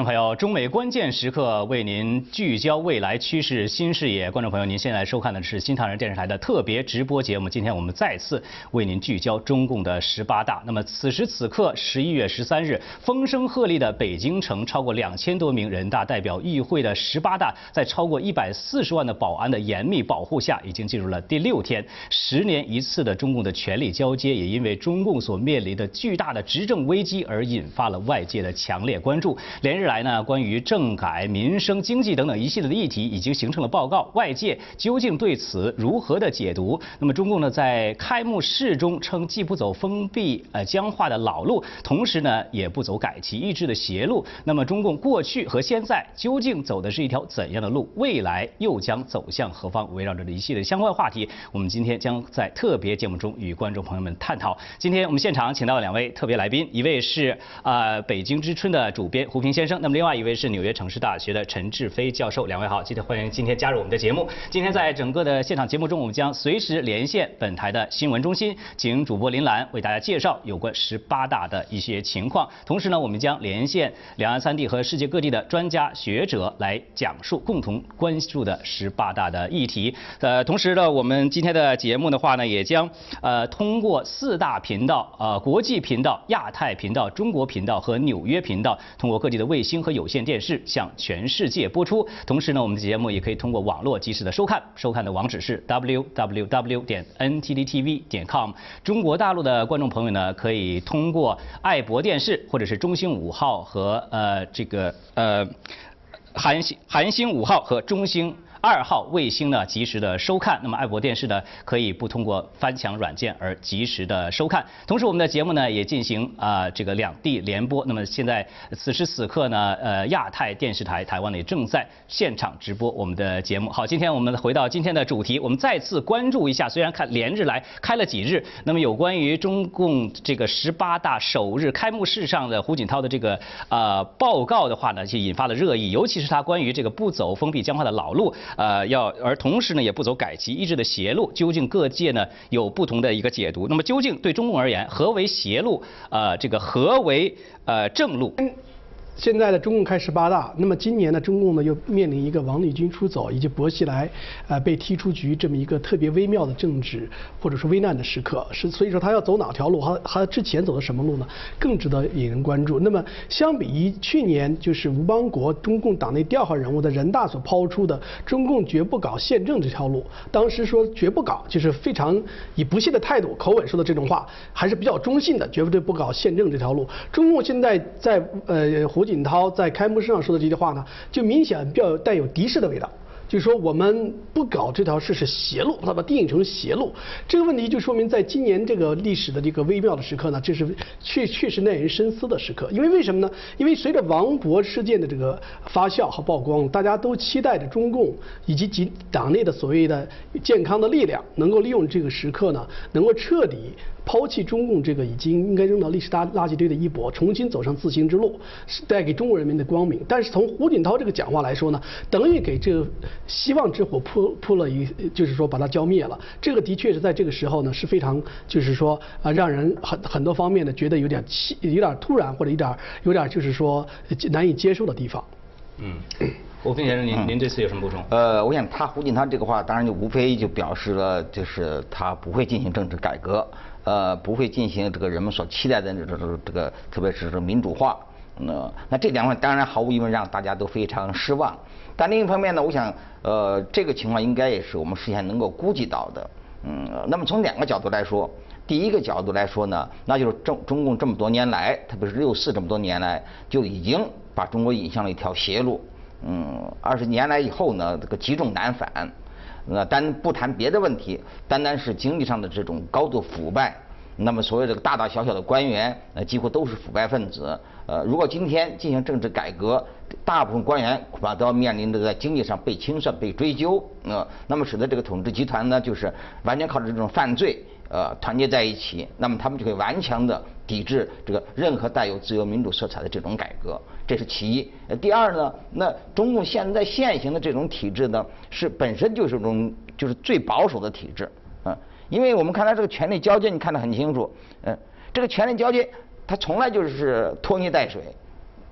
众朋友，中美关键时刻为您聚焦未来趋势新视野。观众朋友，您现在收看的是新唐人电视台的特别直播节目。今天我们再次为您聚焦中共的十八大。那么此时此刻，十一月十三日，风声鹤唳的北京城，超过两千多名人大代表与会的十八大，在超过一百四十万的保安的严密保护下，已经进入了第六天。十年一次的中共的权力交接，也因为中共所面临的巨大的执政危机而引发了外界的强烈关注。连日来呢，关于政改、民生、经济等等一系列的议题已经形成了报告，外界究竟对此如何的解读？那么中共呢，在开幕式中称既不走封闭、呃僵化的老路，同时呢也不走改旗易帜的邪路。那么中共过去和现在究竟走的是一条怎样的路？未来又将走向何方？围绕着这一系列相关话题，我们今天将在特别节目中与观众朋友们探讨。今天我们现场请到了两位特别来宾，一位是呃北京之春的主编胡平先生，那么另外。一位是纽约城市大学的陈志飞教授，两位好，记得欢迎今天加入我们的节目。今天在整个的现场节目中，我们将随时连线本台的新闻中心，请主播林兰为大家介绍有关十八大的一些情况。同时呢，我们将连线两岸三地和世界各地的专家学者来讲述共同关注的十八大的议题。呃，同时呢，我们今天的节目的话呢，也将呃通过四大频道，呃国际频道、亚太频道、中国频道和纽约频道，通过各地的卫星星和有有线电视向全世界播出，同时呢，我们的节目也可以通过网络及时的收看，收看的网址是 www 点 ntdtv 点 com。中国大陆的观众朋友呢，可以通过爱博电视或者是中兴五号和呃这个呃韩星韩星五号和中兴。二号卫星呢，及时的收看。那么爱博电视呢，可以不通过翻墙软件而及时的收看。同时，我们的节目呢也进行啊这个两地联播。那么现在此时此刻呢，呃亚太电视台台湾呢也正在现场直播我们的节目。好，今天我们回到今天的主题，我们再次关注一下。虽然看连日来开了几日，那么有关于中共这个十八大首日开幕式上的胡锦涛的这个呃报告的话呢，就引发了热议。尤其是他关于这个不走封闭僵化的老路。呃，要而同时呢，也不走改旗易帜的邪路。究竟各界呢有不同的一个解读？那么究竟对中共而言，何为邪路？呃，这个何为呃正路？现在的中共开十八大，那么今年呢，中共呢又面临一个王立军出走以及薄熙来呃被踢出局这么一个特别微妙的政治或者说危难的时刻，是所以说他要走哪条路，他他之前走的什么路呢？更值得引人关注。那么相比于去年就是吴邦国中共党内第二号人物的人大所抛出的中共绝不搞宪政这条路，当时说绝不搞，就是非常以不屑的态度口吻说的这种话，还是比较中性的，绝对不搞宪政这条路。中共现在在呃胡。锦涛在开幕式上说的这句话呢，就明显比较带有敌视的味道。就说，我们不搞这条事是邪路，他把定义成邪路。这个问题就说明，在今年这个历史的这个微妙的时刻呢，这是确确实耐人深思的时刻。因为为什么呢？因为随着王博事件的这个发酵和曝光，大家都期待着中共以及及党内的所谓的健康的力量，能够利用这个时刻呢，能够彻底抛弃中共这个已经应该扔到历史垃垃圾堆的衣钵，重新走上自行之路，是带给中国人民的光明。但是从胡锦涛这个讲话来说呢，等于给这。希望之火扑扑了一，就是说把它浇灭了。这个的确是在这个时候呢，是非常就是说啊，让人很很多方面呢觉得有点气，有点突然或者有点有点就是说难以接受的地方。嗯，胡平先生，您您这次有什么补充？呃，我想他胡锦涛这个话，当然就无非就表示了，就是他不会进行政治改革，呃，不会进行这个人们所期待的这个这个，特别是民主化。那那这两块当然毫无疑问让大家都非常失望。但另一方面呢，我想，呃，这个情况应该也是我们事先能够估计到的。嗯，那么从两个角度来说，第一个角度来说呢，那就是中中共这么多年来，特别是六四这么多年来，就已经把中国引向了一条邪路。嗯，二十年来以后呢，这个积重难返。那单不谈别的问题，单单是经济上的这种高度腐败。那么，所谓这个大大小小的官员，呃，几乎都是腐败分子。呃，如果今天进行政治改革，大部分官员恐怕都要面临着在经济上被清算、被追究。呃，那么使得这个统治集团呢，就是完全靠着这种犯罪，呃，团结在一起。那么他们就会顽强的抵制这个任何带有自由民主色彩的这种改革。这是其一。呃，第二呢，那中共现在现行的这种体制呢，是本身就是种就是最保守的体制。因为我们看他这个权力交接，你看得很清楚，嗯，这个权力交接，他从来就是拖泥带水。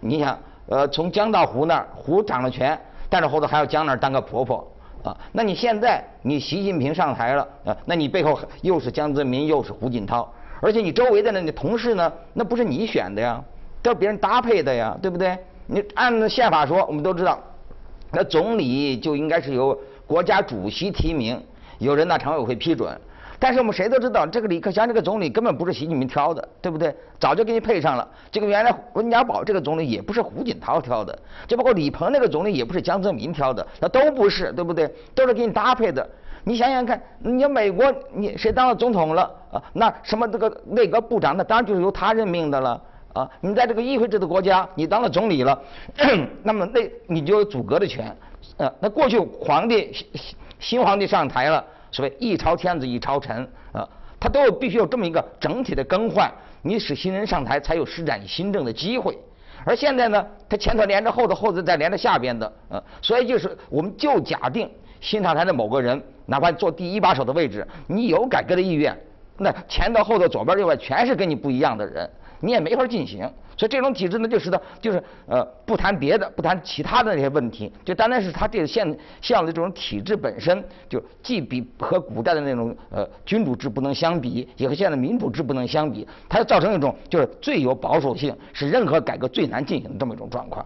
你想，呃，从江到湖那儿，湖掌了权，但是后头还要江那儿当个婆婆啊。那你现在你习近平上台了啊，那你背后又是江泽民，又是胡锦涛，而且你周围的那同事呢，那不是你选的呀，都是别人搭配的呀，对不对？你按宪法说，我们都知道，那总理就应该是由国家主席提名，由人大常委会批准。但是我们谁都知道，这个李克强这个总理根本不是习近平挑的，对不对？早就给你配上了。这个原来温家宝这个总理也不是胡锦涛挑的，就包括李鹏那个总理也不是江泽民挑的，那都不是，对不对？都是给你搭配的。你想想看，你美国你谁当了总统了啊？那什么这个内阁部长，那当然就是由他任命的了啊。你在这个议会制的国家，你当了总理了，那么那你就有阻隔的权。呃，那过去皇帝新新皇帝上台了。所谓一朝天子一朝臣啊，他都必须有这么一个整体的更换，你使新人上台才有施展新政的机会。而现在呢，他前头连着后头，后头再连着下边的，呃，所以就是我们就假定新上台的某个人，哪怕坐第一把手的位置，你有改革的意愿，那前头后头左边右边全是跟你不一样的人，你也没法进行。所以这种体制呢，就使得就是呃，不谈别的，不谈其他的那些问题，就单单是他这个现像的这种体制本身，就既比和古代的那种呃君主制不能相比，也和现在民主制不能相比，它造成一种就是最有保守性，是任何改革最难进行的这么一种状况。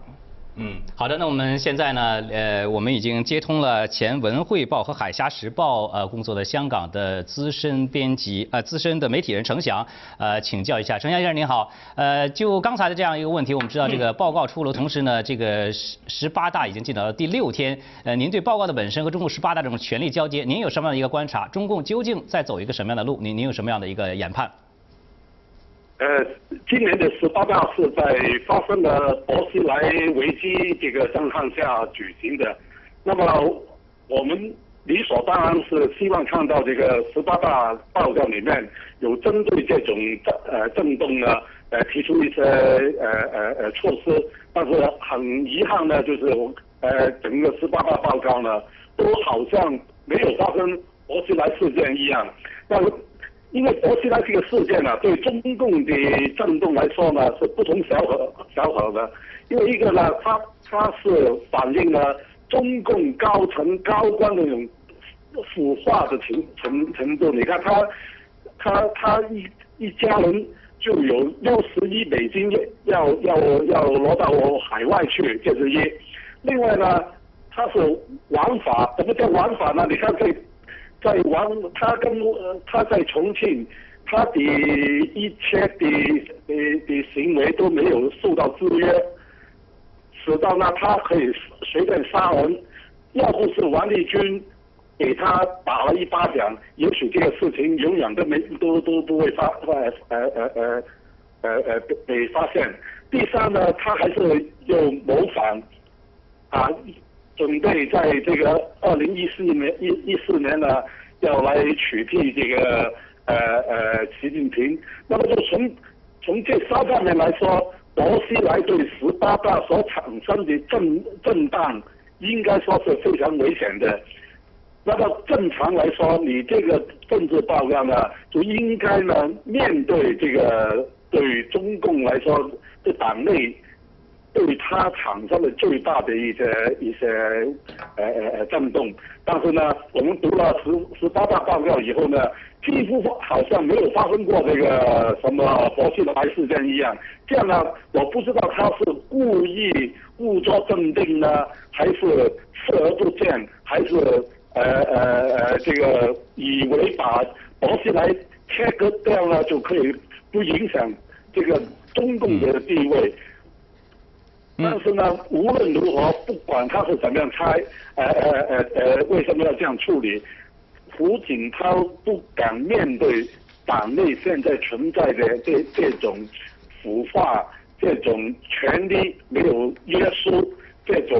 嗯，好的，那我们现在呢，呃，我们已经接通了前《文汇报》和《海峡时报》呃工作的香港的资深编辑，呃，资深的媒体人程翔，呃，请教一下，程翔先生您好，呃，就刚才的这样一个问题，我们知道这个报告出炉，同时呢，这个十十八大已经进到了第六天，呃，您对报告的本身和中共十八大这种权力交接，您有什么样的一个观察？中共究竟在走一个什么样的路？您您有什么样的一个研判？呃，今年的十八大是在发生了薄熙来危机这个状况下举行的。那么我们理所当然是希望看到这个十八大报告里面有针对这种震呃震动呢，呃提出一些呃呃呃措施。但是很遗憾呢，就是我呃整个十八大报告呢，都好像没有发生薄熙来事件一样。那因为薄熙来这个事件呢，对中共的震动来说呢是不同小可小可的。因为一个呢，它它是反映了中共高层高官那种腐化的程程程度。你看他他他一一家人就有六十亿美金要要要挪到海外去，这是一。另外呢，他是玩法，什么叫玩法呢？你看这。在王，他跟他在重庆，他的一切的的的行为都没有受到制约，直到那他可以随便杀人。要不是王立军给他打了一巴掌，也许这个事情永远都没都都不会发呃呃呃呃呃呃被被发现。第三呢，他还是有谋反啊。准备在这个二零一四年一一四年呢，要来取缔这个呃呃习近平。那么就从从这三方面来说，薄熙来对十八大所产生的震震荡，应该说是非常危险的。那么正常来说，你这个政治报告呢，就应该呢面对这个对中共来说的党内。对他产生了最大的一些一些呃呃呃震动，但是呢，我们读了十十八大报告以后呢，几乎好像没有发生过这个什么薄熙来事件一样。这样呢，我不知道他是故意故作镇定呢，还是视而不见，还是呃呃呃这个以为把薄熙来切割掉了就可以不影响这个中共的地位。但是呢，无论如何，不管他是怎么样猜，呃呃呃呃，为什么要这样处理？胡锦涛不敢面对党内现在存在的这这种腐化、这种权力没有约束、这种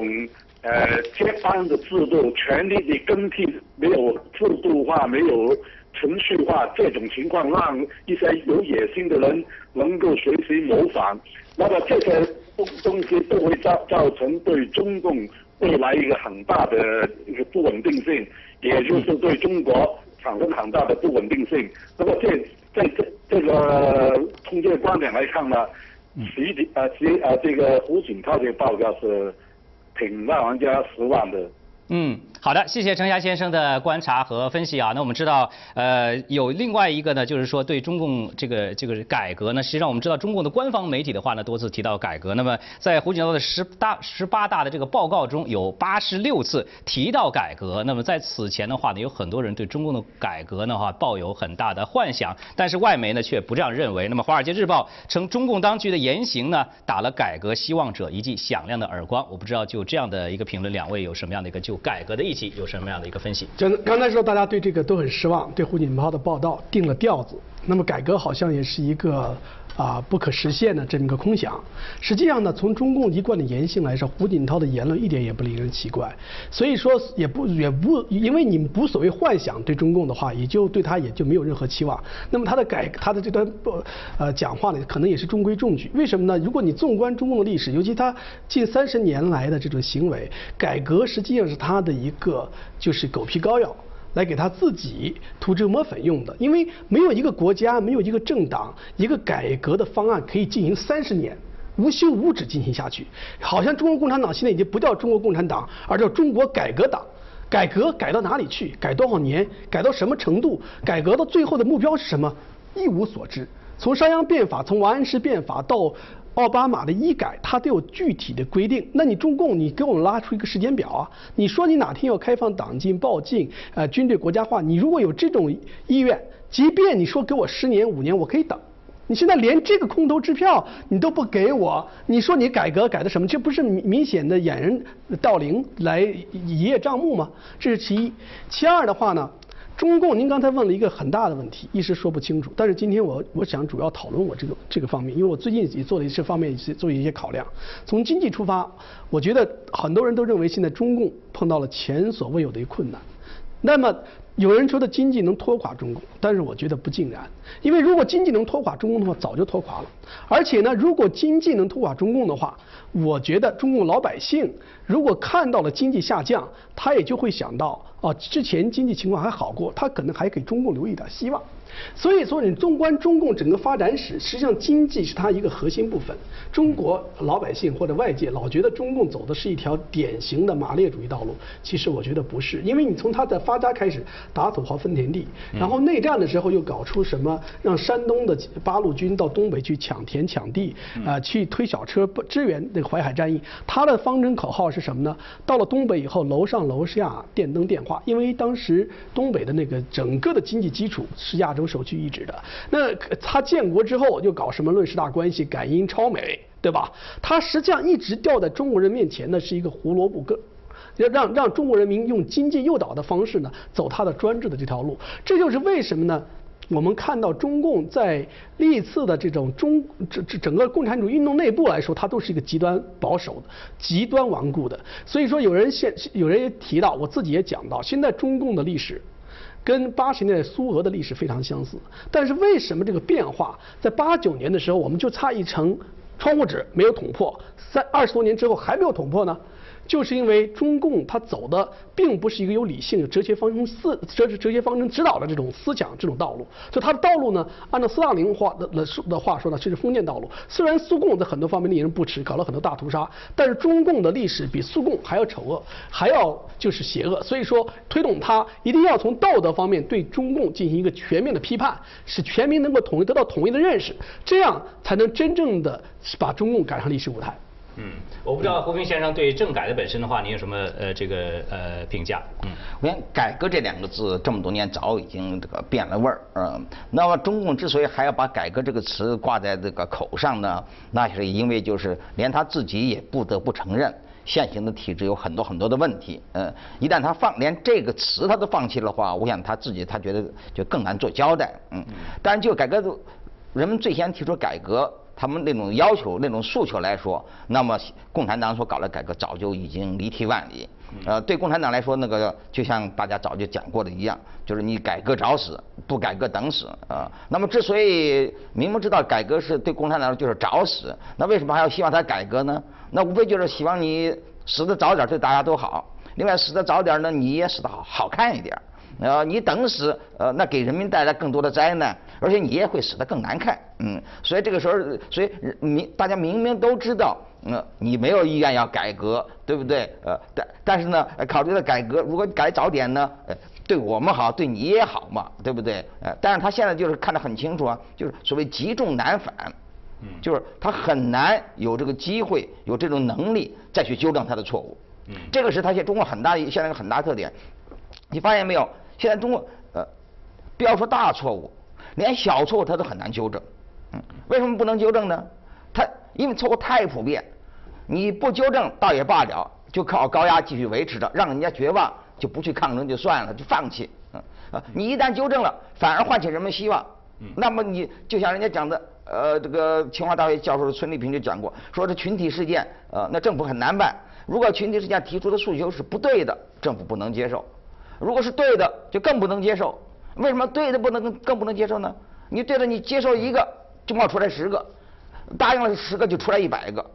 呃接班的制度、权力的更替没有制度化、没有程序化这种情况，让一些有野心的人能够随时谋反，那么这些。东东西都会造造成对中共未来一个很大的一个不稳定性，也就是对中国产生很大的不稳定性。那么这在这这个从这个观点来看呢，习近啊习啊这个胡锦涛这个报告是挺让人家失望的。嗯，好的，谢谢程霞先生的观察和分析啊。那我们知道，呃，有另外一个呢，就是说对中共这个这个改革呢，实际上我们知道中共的官方媒体的话呢，多次提到改革。那么在胡锦涛的十大十八大的这个报告中有八十六次提到改革。那么在此前的话呢，有很多人对中共的改革呢，哈抱有很大的幻想，但是外媒呢却不这样认为。那么《华尔街日报》称中共当局的言行呢，打了改革希望者一记响亮的耳光。我不知道就这样的一个评论，两位有什么样的一个就改革的议题有什么样的一个分析？就刚才说大家对这个都很失望，对胡锦涛的报道定了调子。那么改革好像也是一个啊不可实现的这么一个空想。实际上呢，从中共一贯的言行来说，胡锦涛的言论一点也不令人奇怪。所以说也不也不因为你们无所谓幻想对中共的话，也就对他也就没有任何期望。那么他的改他的这段不呃讲话呢，可能也是中规中矩。为什么呢？如果你纵观中共的历史，尤其他近三十年来的这种行为，改革实际上是他的一个就是狗皮膏药。来给他自己涂脂抹粉用的，因为没有一个国家，没有一个政党，一个改革的方案可以进行三十年，无休无止进行下去。好像中国共产党现在已经不叫中国共产党，而叫中国改革党。改革改到哪里去？改多少年？改到什么程度？改革到最后的目标是什么？一无所知。从商鞅变法，从王安石变法到奥巴马的医改，它都有具体的规定。那你中共，你给我们拉出一个时间表啊？你说你哪天要开放党禁、报禁，呃，军队国家化？你如果有这种意愿，即便你说给我十年、五年，我可以等。你现在连这个空头支票你都不给我，你说你改革改的什么？这不是明显的掩人盗铃来一叶障目吗？这是其一。其二的话呢？中共，您刚才问了一个很大的问题，一时说不清楚。但是今天我我想主要讨论我这个这个方面，因为我最近也做了一些方面一些做一些考量。从经济出发，我觉得很多人都认为现在中共碰到了前所未有的一困难。那么有人说的经济能拖垮中共，但是我觉得不尽然。因为如果经济能拖垮中共的话，早就拖垮了。而且呢，如果经济能拖垮中共的话，我觉得中共老百姓如果看到了经济下降，他也就会想到，哦，之前经济情况还好过，他可能还给中共留一点希望。所以说，你纵观中共整个发展史，实际上经济是它一个核心部分。中国老百姓或者外界老觉得中共走的是一条典型的马列主义道路，其实我觉得不是。因为你从它的发家开始打土豪分田地，然后内战的时候又搞出什么让山东的八路军到东北去抢田抢地，啊，去推小车支援那个淮海战役。它的方针口号是什么呢？到了东北以后，楼上楼下电灯电话，因为当时东北的那个整个的经济基础是亚洲。首屈一指的，那他建国之后又搞什么论十大关系、感英超美，对吧？他实际上一直吊在中国人面前的是一个胡萝卜根，要让让中国人民用经济诱导的方式呢走他的专制的这条路。这就是为什么呢？我们看到中共在历次的这种中这这整个共产主义运动内部来说，它都是一个极端保守的、极端顽固的。所以说，有人现有人也提到，我自己也讲到，现在中共的历史。跟八十年代苏俄的历史非常相似，但是为什么这个变化在八九年的时候我们就差一层窗户纸没有捅破，三二十多年之后还没有捅破呢？就是因为中共它走的并不是一个有理性、有哲学方针思哲哲学方针指导的这种思想这种道路，所以它的道路呢，按照斯大林话的的的话说呢，就是封建道路。虽然苏共在很多方面令人不齿，搞了很多大屠杀，但是中共的历史比苏共还要丑恶，还要就是邪恶。所以说，推动它一定要从道德方面对中共进行一个全面的批判，使全民能够统一得到统一的认识，这样才能真正的把中共赶上历史舞台。嗯，我不知道胡平先生对政改的本身的话，您有什么呃这个呃评价？嗯，我想改革这两个字这么多年早已经这个变了味儿，嗯，那么中共之所以还要把改革这个词挂在这个口上呢，那是因为就是连他自己也不得不承认现行的体制有很多很多的问题，嗯，一旦他放连这个词他都放弃的话，我想他自己他觉得就更难做交代，嗯，但是就改革，人们最先提出改革。他们那种要求、那种诉求来说，那么共产党所搞的改革早就已经离题万里。呃，对共产党来说，那个就像大家早就讲过的一样，就是你改革找死，不改革等死啊。那么之所以明明知道改革是对共产党就是找死，那为什么还要希望他改革呢？那无非就是希望你死得早点，对大家都好。另外死得早点呢，你也死得好好看一点。呃，你等死，呃，那给人民带来更多的灾难。而且你也会死得更难看，嗯，所以这个时候，所以明大家明明都知道，嗯，你没有意愿要改革，对不对？呃，但但是呢，考虑到改革，如果改早点呢，呃，对我们好，对你也好嘛，对不对？呃，但是他现在就是看得很清楚啊，就是所谓积重难返，嗯，就是他很难有这个机会，有这种能力再去纠正他的错误，嗯，这个是他现在中国很大的现在一个很大特点，你发现没有？现在中国，呃，不要说大错误。连小错误他都很难纠正，嗯，为什么不能纠正呢？他因为错误太普遍，你不纠正倒也罢了，就靠高压继续维持着，让人家绝望，就不去抗争就算了，就放弃，嗯啊，你一旦纠正了，反而唤起人们希望，嗯，那么你就像人家讲的，呃，这个清华大学教授孙立平就讲过，说这群体事件，呃，那政府很难办，如果群体事件提出的诉求是不对的，政府不能接受；如果是对的，就更不能接受。为什么对的不能更不能接受呢？你对的你接受一个就冒出来十个，答应了十个就出来一百个。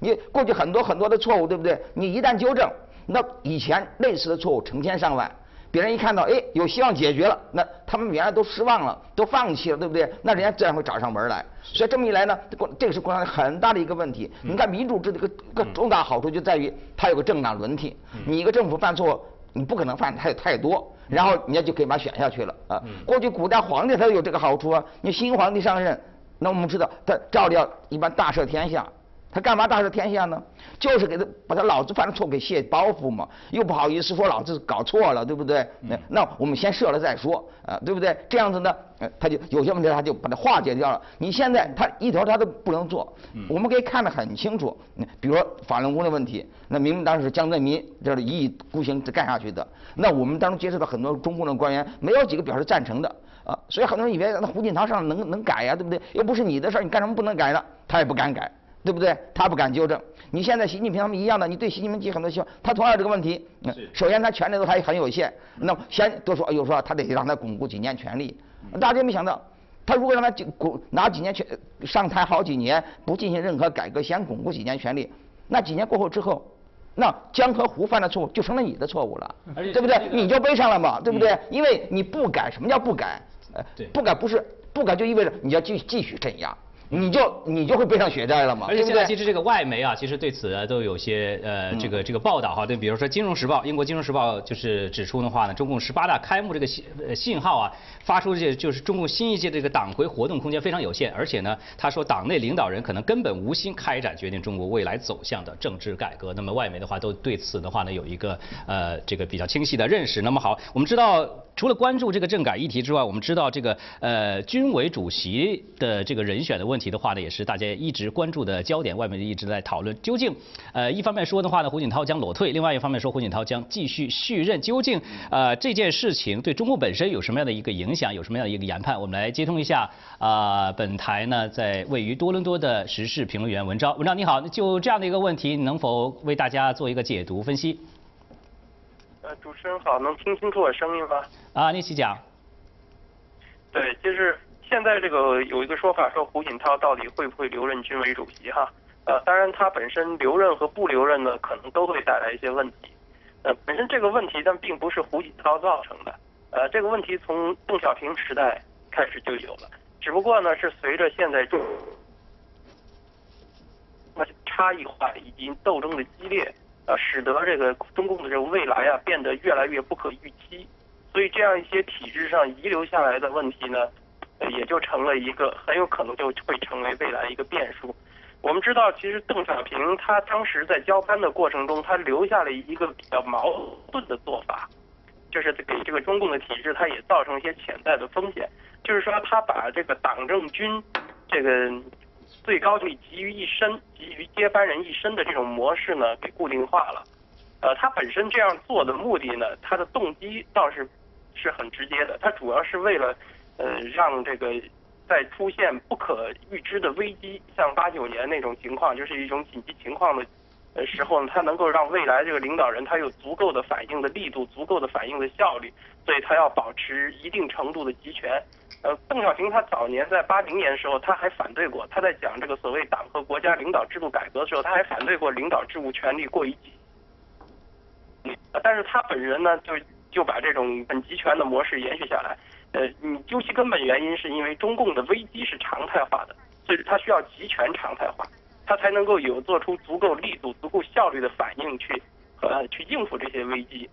你过去很多很多的错误，对不对？你一旦纠正，那以前类似的错误成千上万，别人一看到哎有希望解决了，那他们原来都失望了，都放弃了，对不对？那人家自然会找上门来。所以这么一来呢，这个是共产党很大的一个问题。你看民主制的一个个重大好处就在于它有个政党轮替，你一个政府犯错，你不可能犯太太多。然后人家就可以把选下去了啊。过去古代皇帝他有这个好处啊，你新皇帝上任，那我们知道他照例要一般大赦天下。他干嘛大赦天下呢？就是给他把他老子犯的错给卸包袱嘛，又不好意思说老子搞错了，对不对？那那我们先赦了再说，啊，对不对？这样子呢，他就有些问题他就把它化解掉了。你现在他一条他都不能做，我们可以看得很清楚。比如说法轮功的问题，那明明当时是江泽民就是一意孤行干下去的，那我们当中接触到很多中共的官员，没有几个表示赞成的啊。所以很多人以为那胡锦涛上能能改呀，对不对？又不是你的事儿，你干什么不能改呢？他也不敢改。对不对？他不敢纠正。你现在习近平他们一样的，你对习近平寄很多希望。他同样这个问题，首先他权力都还很有限。那么先都说，哎呦说他得让他巩固几年权力。大家没想到，他如果让他巩拿几年权上台好几年，不进行任何改革，先巩固几年权力，那几年过后之后，那江河湖犯的错误就成了你的错误了，对不对？你就背上了嘛，对不对？因为你不改，什么叫不改？呃，不改不是不改就意味着你要继继续镇压。你就你就会背上血债了嘛？而且现在其实这个外媒啊，其实对此都有些呃这个这个报道哈。对，比如说《金融时报》，英国《金融时报》就是指出的话呢，中共十八大开幕这个信信号啊，发出这就是中共新一届这个党魁活动空间非常有限，而且呢，他说党内领导人可能根本无心开展决定中国未来走向的政治改革。那么外媒的话都对此的话呢有一个呃这个比较清晰的认识。那么好，我们知道除了关注这个政改议题之外，我们知道这个呃军委主席的这个人选的问。题的话呢，也是大家一直关注的焦点，外面一直在讨论，究竟，呃，一方面说的话呢，胡锦涛将裸退，另外一方面说胡锦涛将继续续任，究竟，呃，这件事情对中共本身有什么样的一个影响，有什么样的一个研判？我们来接通一下，啊，本台呢在位于多伦多的时事评论员文章，文章你好，就这样的一个问题，能否为大家做一个解读分析？呃，主持人好，能听清楚我声音吗？啊，你请讲。对，就是。现在这个有一个说法说胡锦涛到底会不会留任军委主席哈？呃，当然他本身留任和不留任呢，可能都会带来一些问题。呃，本身这个问题但并不是胡锦涛造成的，呃，这个问题从邓小平时代开始就有了，只不过呢是随着现在中差异化以及斗争的激烈，呃，使得这个中共的这个未来啊变得越来越不可预期，所以这样一些体制上遗留下来的问题呢。也就成了一个很有可能就会成为未来一个变数。我们知道，其实邓小平他当时在交班的过程中，他留下了一个比较矛盾的做法，就是给这个中共的体制，他也造成一些潜在的风险。就是说，他把这个党政军这个最高就集于一身、集于接班人一身的这种模式呢，给固定化了。呃，他本身这样做的目的呢，他的动机倒是是很直接的，他主要是为了。呃，让这个在出现不可预知的危机，像八九年那种情况，就是一种紧急情况的呃时候呢，他能够让未来这个领导人他有足够的反应的力度，足够的反应的效率，所以他要保持一定程度的集权。呃，邓小平他早年在八零年的时候，他还反对过，他在讲这个所谓党和国家领导制度改革的时候，他还反对过领导职务权力过于集。但是他本人呢，就就把这种很集权的模式延续下来。呃，你究其根本原因是因为中共的危机是常态化的，所以他需要集权常态化，他才能够有做出足够力度、足够效率的反应去呃去应付这些危机。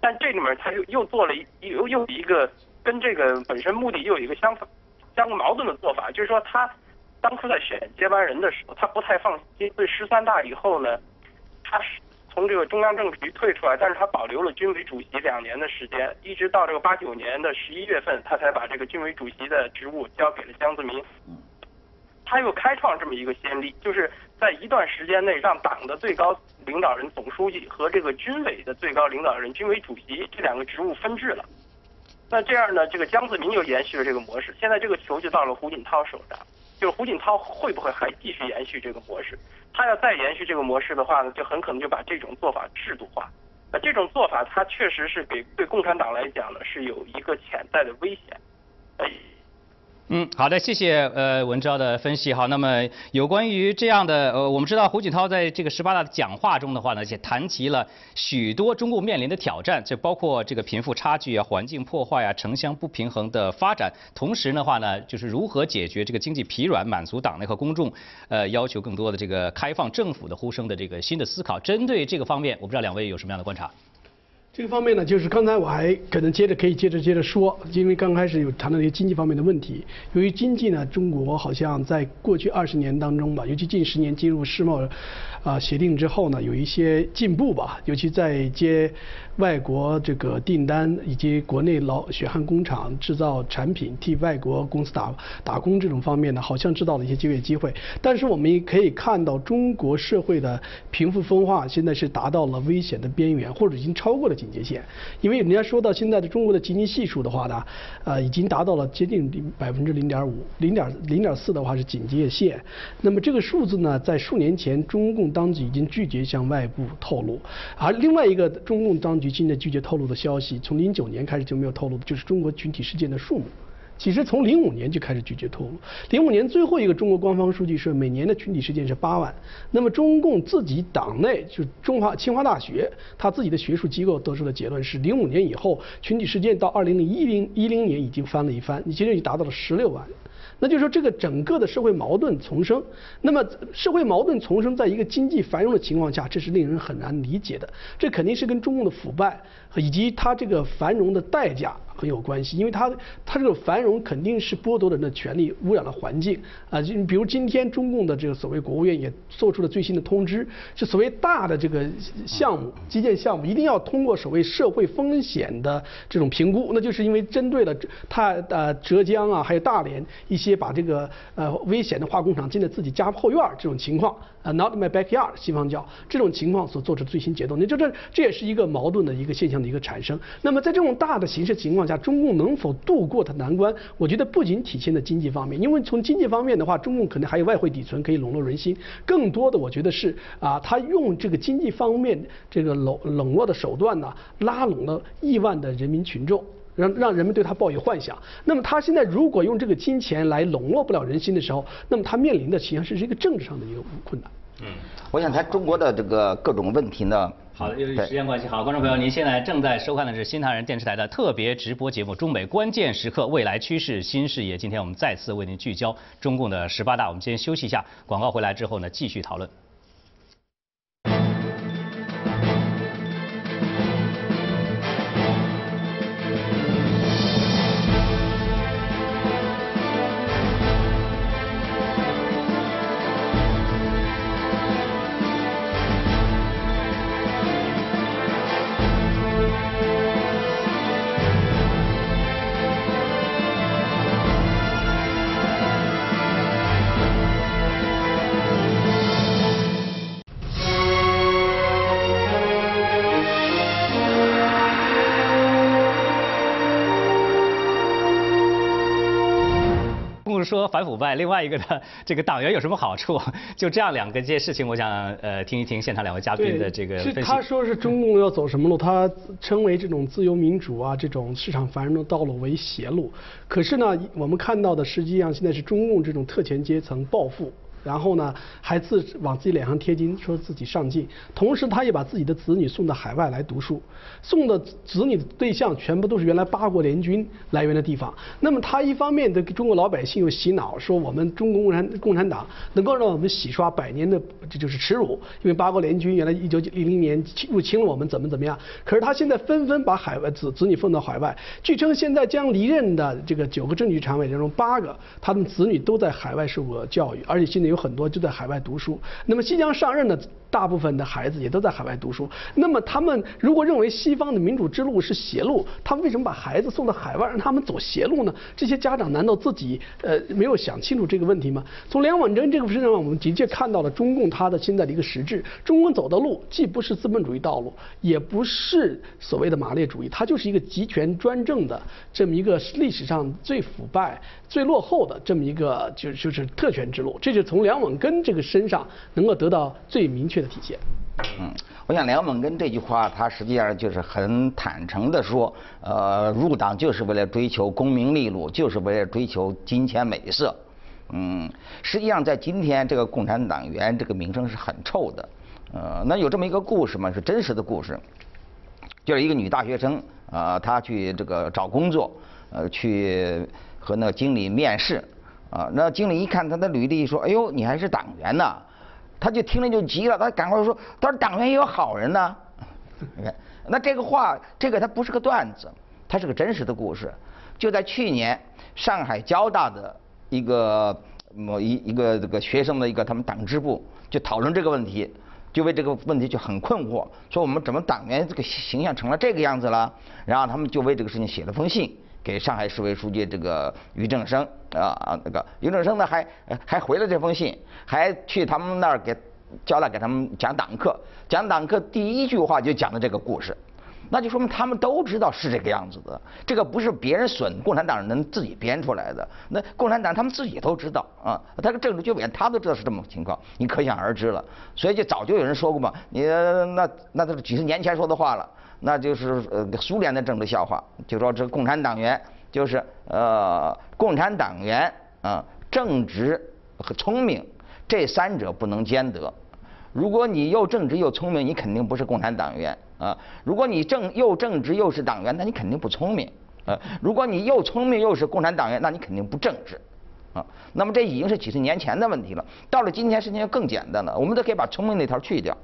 但这里面他又又做了一又又一个跟这个本身目的又有一个相反相矛盾的做法，就是说他当初在选接班人的时候，他不太放心，对十三大以后呢，他是。从这个中央政治局退出来，但是他保留了军委主席两年的时间，一直到这个八九年的十一月份，他才把这个军委主席的职务交给了江泽民。他又开创这么一个先例，就是在一段时间内让党的最高领导人总书记和这个军委的最高领导人军委主席这两个职务分治了。那这样呢，这个江泽民又延续了这个模式，现在这个球就到了胡锦涛手上。就是胡锦涛会不会还继续延续这个模式？他要再延续这个模式的话呢，就很可能就把这种做法制度化。那这种做法，它确实是给对共产党来讲呢，是有一个潜在的危险。哎。嗯，好的，谢谢呃文昭的分析哈。那么有关于这样的呃，我们知道胡锦涛在这个十八大的讲话中的话呢，也谈及了许多中共面临的挑战，就包括这个贫富差距啊、环境破坏啊、城乡不平衡的发展。同时的话呢，就是如何解决这个经济疲软，满足党内和公众呃要求更多的这个开放政府的呼声的这个新的思考。针对这个方面，我不知道两位有什么样的观察？这个方面呢，就是刚才我还可能接着可以接着接着说，因为刚开始有谈到一些经济方面的问题。由于经济呢，中国好像在过去二十年当中吧，尤其近十年进入世贸啊协定之后呢，有一些进步吧，尤其在接。外国这个订单以及国内老血汗工厂制造产品替外国公司打打工这种方面呢，好像制造了一些就业机会。但是我们也可以看到，中国社会的贫富分化现在是达到了危险的边缘，或者已经超过了警戒线。因为人家说到现在的中国的基尼系数的话呢，呃，已经达到了接近百分之零点五，零点零点四的话是警戒线。那么这个数字呢，在数年前中共当局已经拒绝向外部透露，而另外一个中共当局。现在拒绝透露的消息，从零九年开始就没有透露，就是中国群体事件的数目。其实从零五年就开始拒绝透露。零五年最后一个中国官方数据是每年的群体事件是八万。那么中共自己党内就中华清华大学他自己的学术机构得出的结论是，零五年以后群体事件到二零零一零一零年已经翻了一番，你其实已经达到了十六万。那就是说，这个整个的社会矛盾丛生。那么，社会矛盾丛生，在一个经济繁荣的情况下，这是令人很难理解的。这肯定是跟中共的腐败以及它这个繁荣的代价。很有关系，因为它它这个繁荣肯定是剥夺人的权利，污染了环境啊。就比如今天中共的这个所谓国务院也做出了最新的通知，是所谓大的这个项目基建项目一定要通过所谓社会风险的这种评估，那就是因为针对了它呃浙江啊还有大连一些把这个呃危险的化工厂建在自己家后院这种情况。啊，not my backyard，西方叫这种情况所做出最新解读，那就这这也是一个矛盾的一个现象的一个产生。那么在这种大的形势情况下，中共能否度过它难关？我觉得不仅体现在经济方面，因为从经济方面的话，中共可能还有外汇底存可以笼络人心，更多的我觉得是啊，他用这个经济方面这个冷冷落的手段呢，拉拢了亿万的人民群众。让让人们对他抱有幻想。那么他现在如果用这个金钱来笼络不了人心的时候，那么他面临的实际上是一个政治上的一个困难。嗯，我想谈中国的这个各种问题呢。好的，由于时间关系，好，观众朋友，您现在正在收看的是新唐人电视台的特别直播节目《中美关键时刻：未来趋势新视野》。今天我们再次为您聚焦中共的十八大。我们先休息一下，广告回来之后呢，继续讨论。说反腐败，另外一个呢，这个党员有什么好处？就这样两个这些事情，我想呃听一听现场两位嘉宾的这个分析。他说是中共要走什么路？他称为这种自由民主啊，这种市场繁荣的道路为邪路。可是呢，我们看到的实际上现在是中共这种特权阶层暴富。然后呢还自往自己脸上贴金，说自己上进，同时他也把自己的子女送到海外来读书，送的子女的对象全部都是原来八国联军来源的地方。那么他一方面对中国老百姓又洗脑，说我们中国共产共产党能够让我们洗刷百年的这就是耻辱，因为八国联军原来一九零零年入侵了我们，怎么怎么样？可是他现在纷纷把海外子子女送到海外，据称现在将离任的这个九个政治常委当中八个，他们子女都在海外受过教育，而且现在有很多就在海外读书。那么即将上任的大部分的孩子也都在海外读书。那么他们如果认为西方的民主之路是邪路，他们为什么把孩子送到海外让他们走邪路呢？这些家长难道自己呃没有想清楚这个问题吗？从梁稳根这个身上，我们的确看到了中共他的现在的一个实质。中共走的路既不是资本主义道路，也不是所谓的马列主义，它就是一个集权专政的这么一个历史上最腐败、最落后的这么一个就就是特权之路。这就从梁稳根这个身上能够得到最明确的体现。嗯，我想梁稳根这句话，他实际上就是很坦诚的说，呃，入党就是为了追求功名利禄，就是为了追求金钱美色。嗯，实际上在今天这个共产党员这个名声是很臭的。呃，那有这么一个故事嘛，是真实的故事，就是一个女大学生啊，她去这个找工作，呃，去和那个经理面试，啊，那经理一看她的履历，说：“哎呦，你还是党员呢！”他就听了就急了，他赶快说：“他说党员也有好人呢。”，那这个话，这个它不是个段子，它是个真实的故事。就在去年，上海交大的一个某一一个这个学生的一个他们党支部就讨论这个问题，就为这个问题就很困惑，说我们怎么党员这个形象成了这个样子了？然后他们就为这个事情写了封信。给上海市委书记这个俞正声啊那个俞正声呢还还回了这封信，还去他们那儿给交代给他们讲党课，讲党课第一句话就讲的这个故事，那就说明他们都知道是这个样子的，这个不是别人损共产党人能自己编出来的，那共产党他们自己都知道啊，他个政治局委员他都知道是这么个情况，你可想而知了，所以就早就有人说过嘛，你那那都是几十年前说的话了。那就是呃苏联的政治笑话，就说这共产党员就是呃共产党员啊正直和聪明这三者不能兼得。如果你又正直又聪明，你肯定不是共产党员啊。如果你正又正直又是党员，那你肯定不聪明啊。如果你又聪明又是共产党员，那你肯定不正直啊。那么这已经是几十年前的问题了，到了今天事情就更简单了，我们都可以把聪明那条去掉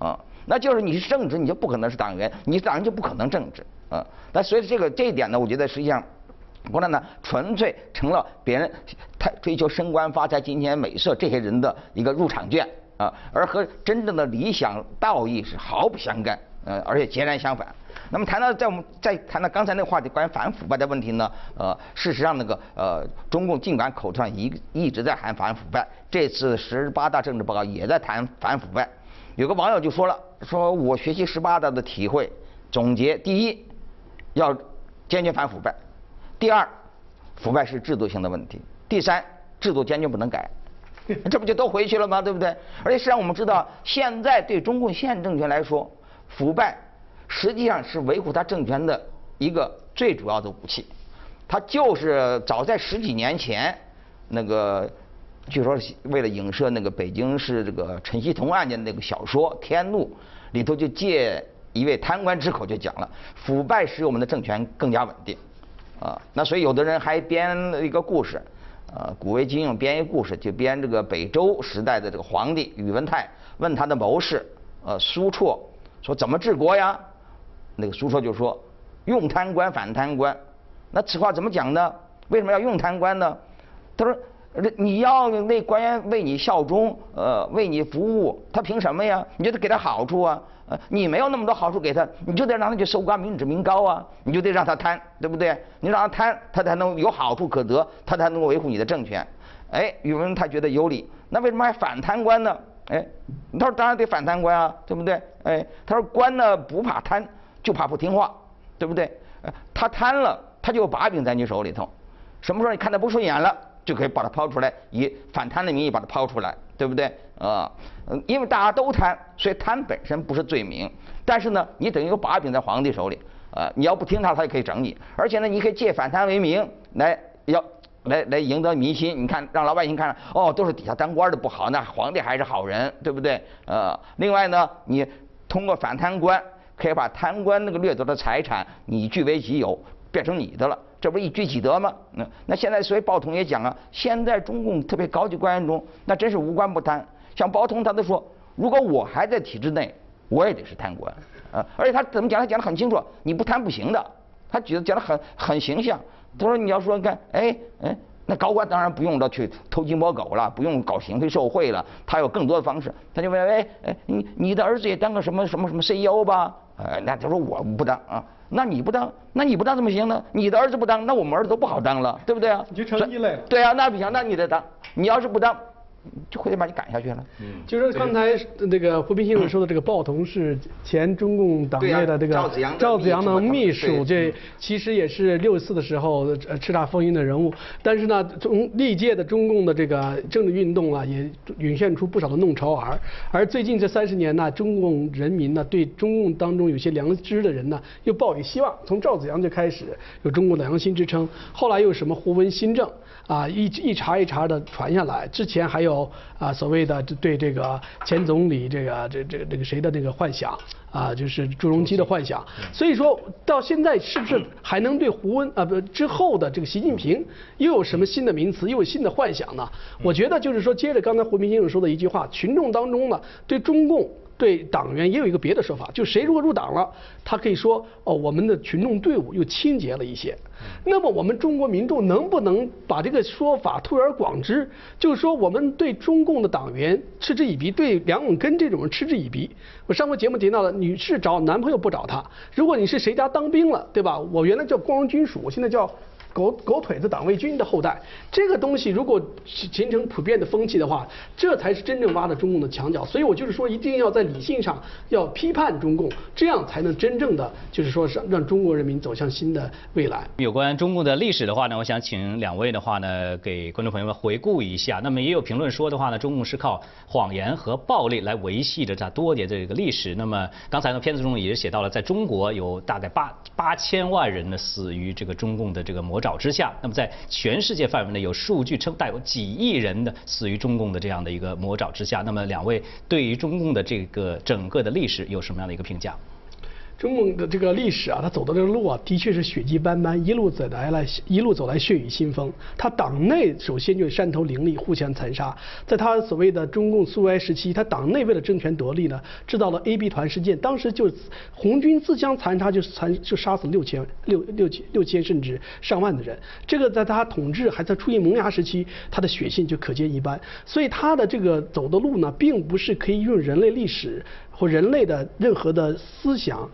啊。那就是你是正直，你就不可能是党员；你是党员就不可能正直啊。那所以这个这一点呢，我觉得实际上，共产党纯粹成了别人太追求升官发财、金钱美色这些人的一个入场券啊，而和真正的理想道义是毫不相干，呃，而且截然相反。那么谈到在我们再谈到刚才那个话题关于反腐败的问题呢，呃，事实上那个呃，中共尽管口头上一一直在喊反腐败，这次十八大政治报告也在谈反腐败。有个网友就说了。说我学习十八大的体会总结：第一，要坚决反腐败；第二，腐败是制度性的问题；第三，制度坚决不能改。这不就都回去了吗？对不对？而且实际上我们知道，现在对中共现政权来说，腐败实际上是维护他政权的一个最主要的武器。他就是早在十几年前，那个。据说为了影射那个北京市这个陈锡同案件那个小说《天怒》里头就借一位贪官之口就讲了，腐败使我们的政权更加稳定，啊，那所以有的人还编了一个故事，呃，古为今用编一个故事，就编这个北周时代的这个皇帝宇文泰问他的谋士，呃，苏绰说怎么治国呀？那个苏绰就说用贪官反贪官，那此话怎么讲呢？为什么要用贪官呢？他说。你要那官员为你效忠，呃，为你服务，他凭什么呀？你就得给他好处啊，呃，你没有那么多好处给他，你就得让他去搜刮民脂民膏啊，你就得让他贪，对不对？你让他贪，他才能有好处可得，他才能够维护你的政权。哎，宇文他觉得有理，那为什么还反贪官呢？哎，他说当然得反贪官啊，对不对？哎，他说官呢不怕贪，就怕不听话，对不对？他贪了，他就有把柄在你手里头，什么时候你看他不顺眼了？就可以把它抛出来，以反贪的名义把它抛出来，对不对？啊，嗯，因为大家都贪，所以贪本身不是罪名。但是呢，你等于有把柄在皇帝手里，啊，你要不听他，他就可以整你。而且呢，你可以借反贪为名来要来来赢得民心。你看，让老百姓看，哦，都是底下当官的不好，那皇帝还是好人，对不对？呃，另外呢，你通过反贪官，可以把贪官那个掠夺的财产，你据为己有，变成你的了，这不是一举几得吗？那那现在，所以鲍彤也讲啊，现在中共特别高级官员中，那真是无官不贪。像鲍彤他都说，如果我还在体制内，我也得是贪官。啊，而且他怎么讲？他讲得很清楚，你不贪不行的。他举的讲得很很形象。他说你要说你看，哎哎，那高官当然不用着去偷鸡摸狗了，不用搞行贿受贿了，他有更多的方式。他就问，哎哎，你你的儿子也当个什么什么什么 CEO 吧？哎，那他说我不当啊，那你不当，那你不当怎么行呢？你的儿子不当，那我们儿子都不好当了，对不对啊？你就成异类了。对啊，那不行，那你得当。你要是不当。就会把你赶下去了。嗯，就是刚才那个胡斌先生说的这个鲍彤是前中共党内的这个赵子阳的秘书，这其实也是六四的时候呃叱咤风云的人物。但是呢，从历届的中共的这个政治运动啊，也涌现出不少的弄潮儿。而最近这三十年呢，中共人民呢对中共当中有些良知的人呢又抱有希望。从赵子阳就开始有中共的良心之称，后来又什么胡文新政。啊，一一茬一茬的传下来，之前还有啊所谓的对这个前总理这个这这这个谁的那个幻想啊，就是朱镕基的幻想。所以说到现在是不是还能对胡温啊不之后的这个习近平又有什么新的名词，又有新的幻想呢？我觉得就是说，接着刚才胡明先生说的一句话，群众当中呢对中共。对党员也有一个别的说法，就谁如果入党了，他可以说哦，我们的群众队伍又清洁了一些。那么我们中国民众能不能把这个说法推而广之？就是说我们对中共的党员嗤之以鼻，对梁永根这种人嗤之以鼻。我上回节目提到了，女士找男朋友不找他，如果你是谁家当兵了，对吧？我原来叫光荣军属，我现在叫。狗狗腿子党卫军的后代，这个东西如果形成普遍的风气的话，这才是真正挖的中共的墙角。所以我就是说，一定要在理性上要批判中共，这样才能真正的就是说让让中国人民走向新的未来。有关中共的历史的话呢，我想请两位的话呢，给观众朋友们回顾一下。那么也有评论说的话呢，中共是靠谎言和暴力来维系着它多年的这个历史。那么刚才呢片子中也写到了，在中国有大概八八千万人呢死于这个中共的这个魔掌爪。之下，那么在全世界范围内有数据称，带有几亿人的死于中共的这样的一个魔爪之下。那么两位对于中共的这个整个的历史有什么样的一个评价？中共的这个历史啊，他走的这个路啊，的确是血迹斑斑，一路走来来，一路走来血雨腥风。他党内首先就山头林立，互相残杀。在他所谓的中共苏维埃时期，他党内为了争权夺利呢，制造了 A B 团事件，当时就红军自相残杀，就残就杀死六千六六千六千甚至上万的人。这个在他统治还在处于萌芽时期，他的血性就可见一斑。所以他的这个走的路呢，并不是可以用人类历史。或人类的任何的思想，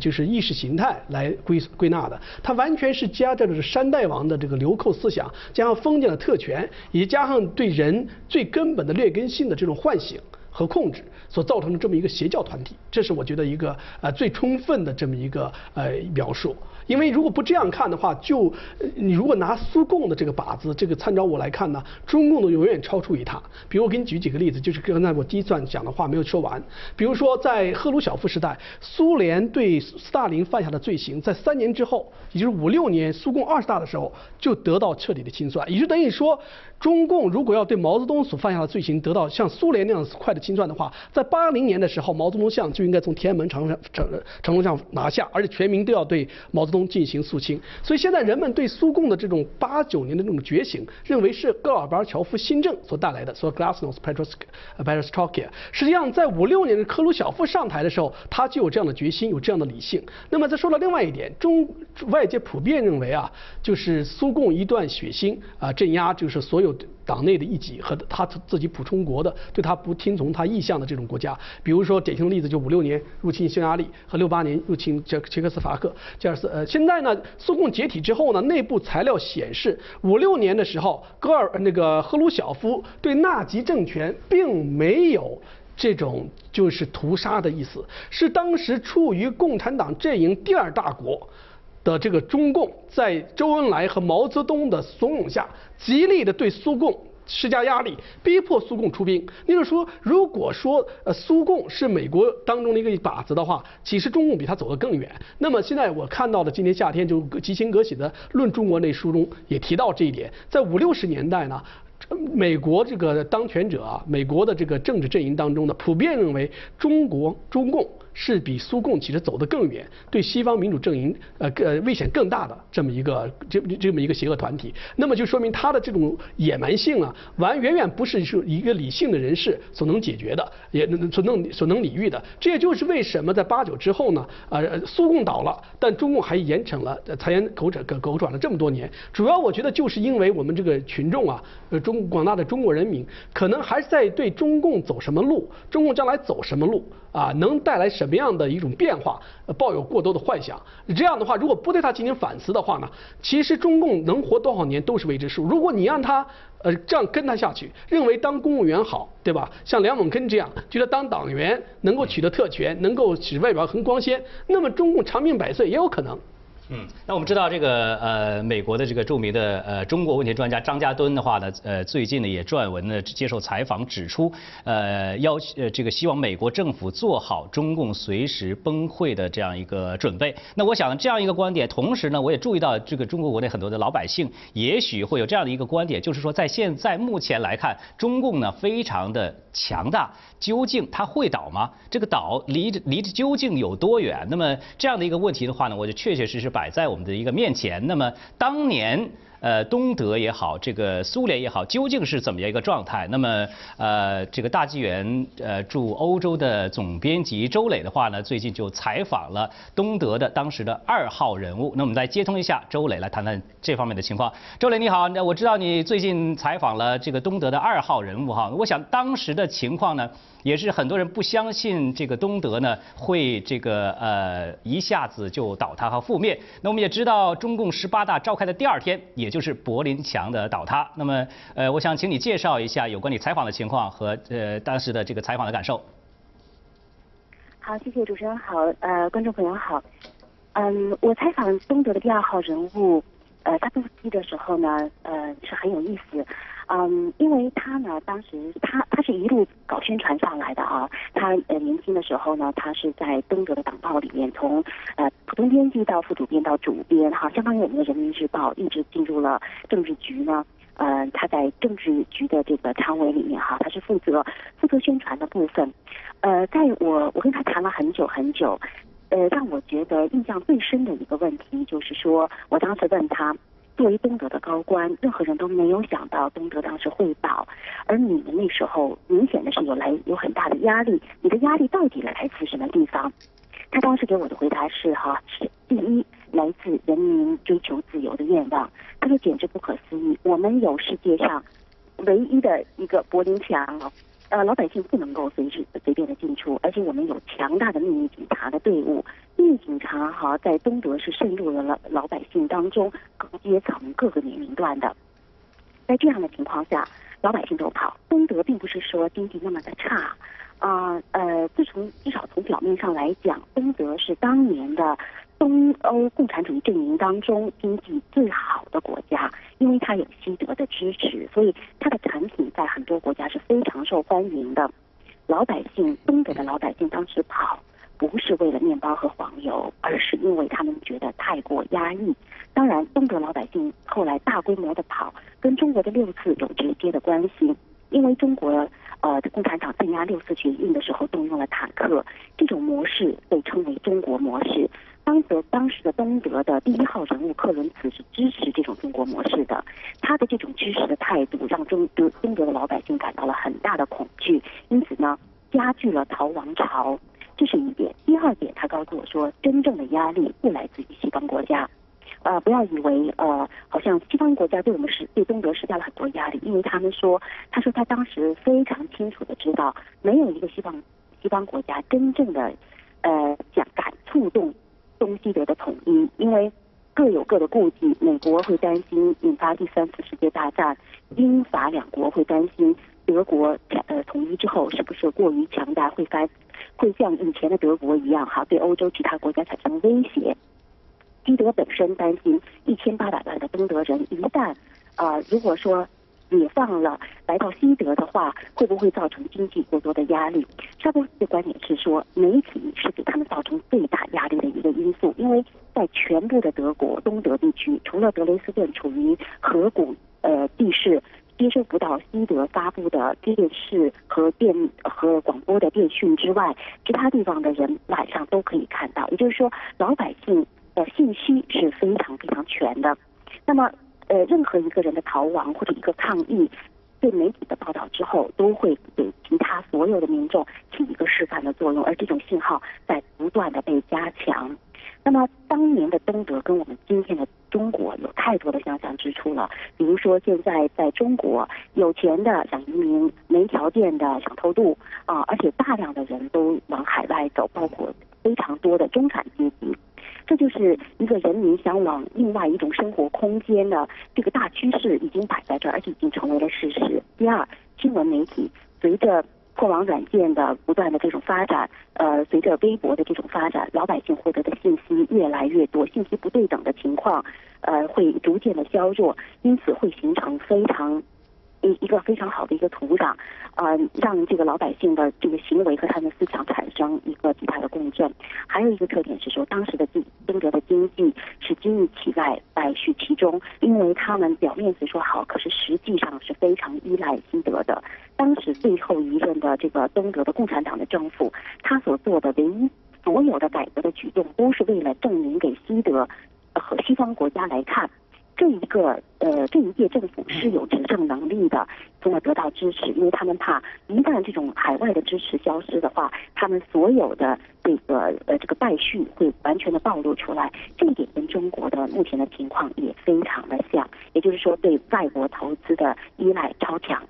就是意识形态来归归纳的，它完全是加这个山大王的这个流寇思想，加上封建的特权，以及加上对人最根本的劣根性的这种唤醒和控制，所造成的这么一个邪教团体，这是我觉得一个呃最充分的这么一个呃描述。因为如果不这样看的话，就你如果拿苏共的这个靶子这个参照物来看呢，中共的永远超出于它。比如我给你举几个例子，就是刚才我第一段讲的话没有说完。比如说在赫鲁晓夫时代，苏联对斯大林犯下的罪行，在三年之后，也就是五六年苏共二十大的时候，就得到彻底的清算，也就等于说。中共如果要对毛泽东所犯下的罪行得到像苏联那样快的清算的话，在八零年的时候，毛泽东像就应该从天安门长城城城楼上拿下，而且全民都要对毛泽东进行肃清。所以现在人们对苏共的这种八九年的这种觉醒，认为是戈尔巴乔夫新政所带来的，所以 Glasnost Perestroika。实际上，在五六年的克鲁晓夫上台的时候，他就有这样的决心，有这样的理性。那么再说到另外一点，中外界普遍认为啊，就是苏共一段血腥啊镇压，就是所有。党内的一己和他自己补充国的，对他不听从他意向的这种国家，比如说典型的例子就五六年入侵匈牙利和六八年入侵捷捷克斯伐克，这样是呃现在呢苏共解体之后呢，内部材料显示五六年的时候，戈尔那个赫鲁晓夫对纳吉政权并没有这种就是屠杀的意思，是当时处于共产党阵营第二大国。的这个中共在周恩来和毛泽东的怂恿下，极力的对苏共施加压力，逼迫苏共出兵。也就是说，如果说呃苏共是美国当中的一个靶子的话，其实中共比他走得更远。那么现在我看到的今年夏天就吉辛格写的《论中国》那书中也提到这一点，在五六十年代呢。美国这个当权者啊，美国的这个政治阵营当中呢，普遍认为中国中共是比苏共其实走得更远，对西方民主阵营呃呃危险更大的这么一个这这么一个邪恶团体。那么就说明他的这种野蛮性啊，完远远不是是一个理性的人士所能解决的，也能所能所能理喻的。这也就是为什么在八九之后呢，呃苏共倒了，但中共还严惩了，财源狗转狗转了这么多年。主要我觉得就是因为我们这个群众啊，呃中。广大的中国人民可能还是在对中共走什么路，中共将来走什么路啊，能带来什么样的一种变化，抱有过多的幻想。这样的话，如果不对他进行反思的话呢，其实中共能活多少年都是未知数。如果你让他呃这样跟他下去，认为当公务员好，对吧？像梁猛根这样觉得当党员能够取得特权，能够使外表很光鲜，那么中共长命百岁也有可能。嗯，那我们知道这个呃，美国的这个著名的呃中国问题专家张家敦的话呢，呃，最近呢也撰文呢接受采访指出，呃，要呃这个希望美国政府做好中共随时崩溃的这样一个准备。那我想这样一个观点，同时呢，我也注意到这个中国国内很多的老百姓也许会有这样的一个观点，就是说在现在目前来看，中共呢非常的强大，究竟它会倒吗？这个倒离着离着究竟有多远？那么这样的一个问题的话呢，我就确确实实把。摆在我们的一个面前。那么当年。呃，东德也好，这个苏联也好，究竟是怎么样一个状态？那么，呃，这个大纪元呃驻欧洲的总编辑周磊的话呢，最近就采访了东德的当时的二号人物。那我们来接通一下周磊，来谈谈这方面的情况。周磊你好，那我知道你最近采访了这个东德的二号人物哈，我想当时的情况呢，也是很多人不相信这个东德呢会这个呃一下子就倒塌和覆灭。那我们也知道，中共十八大召开的第二天也。就是柏林墙的倒塌。那么，呃，我想请你介绍一下有关你采访的情况和呃当时的这个采访的感受。好，谢谢主持人好，呃，观众朋友好。嗯，我采访东德的第二号人物，呃，大杜斯基的时候呢，呃，是很有意思。嗯，因为他呢，当时他他是一路搞宣传上来的啊。他呃年轻的时候呢，他是在东德的党报里面，从呃普通编辑到副主编到主编，哈，相当于我们的人民日报，一直进入了政治局呢。呃，他在政治局的这个常委里面哈，他是负责负责宣传的部分。呃，在我我跟他谈了很久很久，呃，让我觉得印象最深的一个问题就是说，我当时问他。作为东德的高官，任何人都没有想到东德当时会倒，而你们那时候明显的是有来有很大的压力，你的压力到底来自什么地方？他当时给我的回答是哈，是第一来自人民追求自由的愿望，他说简直不可思议，我们有世界上唯一的一个柏林墙。呃，老百姓不能够随时随便的进出，而且我们有强大的秘密警察的队伍。秘密警察哈，在东德是渗入了老老百姓当中各个阶层、各个年龄段的。在这样的情况下，老百姓都跑。东德并不是说经济那么的差，啊呃，自从至少从表面上来讲，东德是当年的。东欧共产主义阵营当中经济最好的国家，因为它有西德的支持，所以它的产品在很多国家是非常受欢迎的。老百姓，东德的老百姓当时跑，不是为了面包和黄油，而是因为他们觉得太过压抑。当然，东德老百姓后来大规模的跑，跟中国的六次有直接的关系，因为中国呃共产党镇压六四群运的时候动用了坦克，这种模式被称为中国模式。的第一号人物克伦茨是支持这种中国模式的，他的这种支持的态度让中德东德的老百姓感到了很大的恐惧，因此呢，加剧了逃亡潮，这是一点。第二点，他告诉我说，真正的压力不来自于西方国家，呃，不要以为呃，好像西方国家对我们施对东德施加了很多压力，因为他们说，他说他当时非常清楚的知道，没有一个西方西方国家真正的呃想敢触动。东西德的统一，因为各有各的顾忌。美国会担心引发第三次世界大战，英法两国会担心德国呃统一之后是不是过于强大，会发会像以前的德国一样哈，对欧洲其他国家产生威胁。西德本身担心一千八百万的东德人一旦啊，如果说解放了来到西德的话，会不会造成经济过多的压力？沙波斯的观点是说，媒体是给他们造成最大压力的一个因素，因为在全部的德国东德地区，除了德累斯顿处于河谷呃地势。接收不到西德发布的电视和电和广播的电讯之外，其他地方的人晚上都可以看到。也就是说，老百姓的信息是非常非常全的。那么，呃，任何一个人的逃亡或者一个抗议，对媒体的报道之后，都会给其他所有的民众起一个示范的作用，而这种信号在不断的被加强。那么，当年的东德跟我们今天的中国有太多的相像之处了。比如说，现在在中国，有钱的想移民，没条件的想偷渡啊，而且大量的人都往海外走，包括非常多的中产阶级。这就是一个人民向往另外一种生活空间的这个大趋势，已经摆在这儿，而且已经成为了事实。第二，新闻媒体随着。破网软件的不断的这种发展，呃，随着微博的这种发展，老百姓获得的信息越来越多，信息不对等的情况，呃，会逐渐的削弱，因此会形成非常。一一个非常好的一个土壤，呃，让这个老百姓的这个行为和他们的思想产生一个极大的共振。还有一个特点是说，当时的经东德的经济是经济起来败絮其中，因为他们表面是说好，可是实际上是非常依赖西德的。当时最后一任的这个东德的共产党的政府，他所做的唯一所有的改革的举动，都是为了证明给西德和西方国家来看。这一个呃，这一届政府是有执政能力的，从而得到支持，因为他们怕一旦这种海外的支持消失的话，他们所有的这个呃这个败絮会完全的暴露出来。这一点跟中国的目前的情况也非常的像，也就是说对外国投资的依赖超强。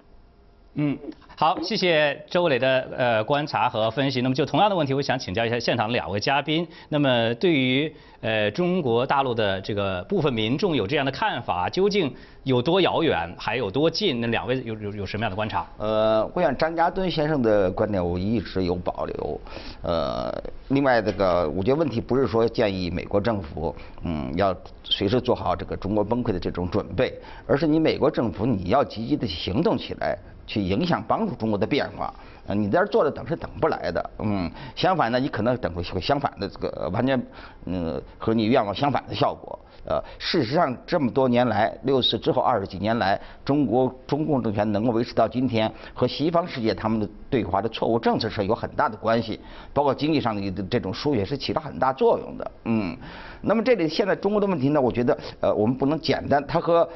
嗯，好，谢谢周磊的呃观察和分析。那么就同样的问题，我想请教一下现场两位嘉宾。那么对于呃中国大陆的这个部分民众有这样的看法，究竟有多遥远，还有多近？那两位有有有什么样的观察？呃，我想张家墩先生的观点我一直有保留。呃，另外这个我觉得问题不是说建议美国政府嗯要随时做好这个中国崩溃的这种准备，而是你美国政府你要积极的行动起来。去影响帮助中国的变化，呃，你在这坐着等是等不来的，嗯，相反呢，你可能等会会相反的这个完全，嗯，和你愿望相反的效果，呃，事实上这么多年来，六四之后二十几年来，中国中共政权能够维持到今天，和西方世界他们的对华的错误政策是有很大的关系，包括经济上的这种输也是起了很大作用的，嗯，那么这里现在中国的问题呢，我觉得，呃，我们不能简单，它和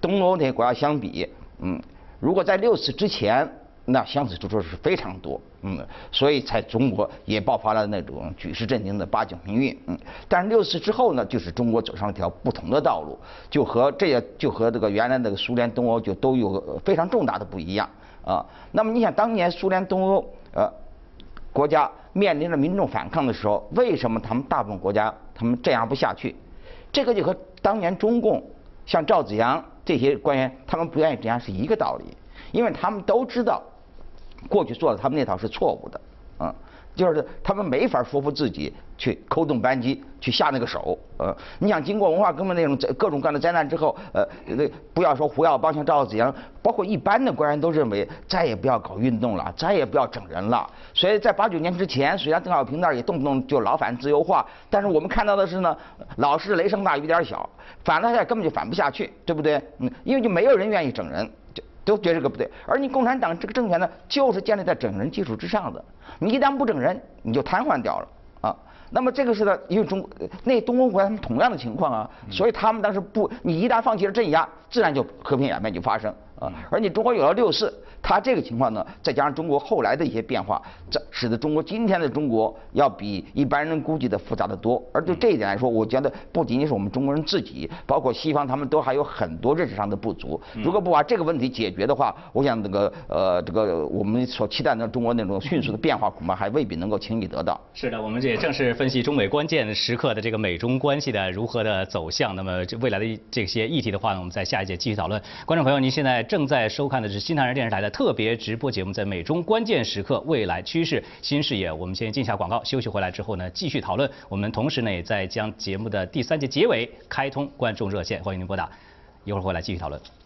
东欧那些国家相比，嗯。如果在六四之前，那相似之处是非常多，嗯，所以才中国也爆发了那种举世震惊的八九民运，嗯，但是六四之后呢，就是中国走上一条不同的道路，就和这也就和这个原来那个苏联东欧就都有非常重大的不一样啊。那么你想，当年苏联东欧呃国家面临着民众反抗的时候，为什么他们大部分国家他们镇压不下去？这个就和当年中共像赵子阳。这些官员他们不愿意这样是一个道理，因为他们都知道过去做的他们那套是错误的，嗯，就是他们没法说服自己去扣动扳机去下那个手，呃，你想经过文化革命那种各种各样的灾难之后，呃，那不要说胡耀邦像赵子阳，包括一般的官员都认为再也不要搞运动了，再也不要整人了。所以在八九年之前，虽然邓小平那儿也动不动就老反自由化，但是我们看到的是呢，老是雷声大雨点小。反了，他根本就反不下去，对不对？嗯，因为就没有人愿意整人，就都觉得这个不对。而你共产党这个政权呢，就是建立在整人基础之上的。你一旦不整人，你就瘫痪掉了。那么这个是呢，因为中那东欧国家他们同样的情况啊，所以他们当时不，你一旦放弃了镇压，自然就和平演变就发生啊。而你中国有了六四。它这个情况呢，再加上中国后来的一些变化，这使得中国今天的中国要比一般人估计的复杂的多。而对这一点来说，我觉得不仅仅是我们中国人自己，包括西方，他们都还有很多认识上的不足。如果不把这个问题解决的话，我想这个呃这个我们所期待的中国那种迅速的变化，恐怕还未必能够轻易得到。是的，我们这也正是分析中美关键时刻的这个美中关系的如何的走向。那么这未来的这些议题的话呢，我们在下一节继续讨论。观众朋友，您现在正在收看的是新唐人电视台特别直播。节目在美中关键时刻，未来趋势新视野。我们先进下广告，休息回来之后呢，继续讨论。我们同时呢，也在将节目的第三节结尾开通观众热线，欢迎您拨打。一会儿回来继续讨论。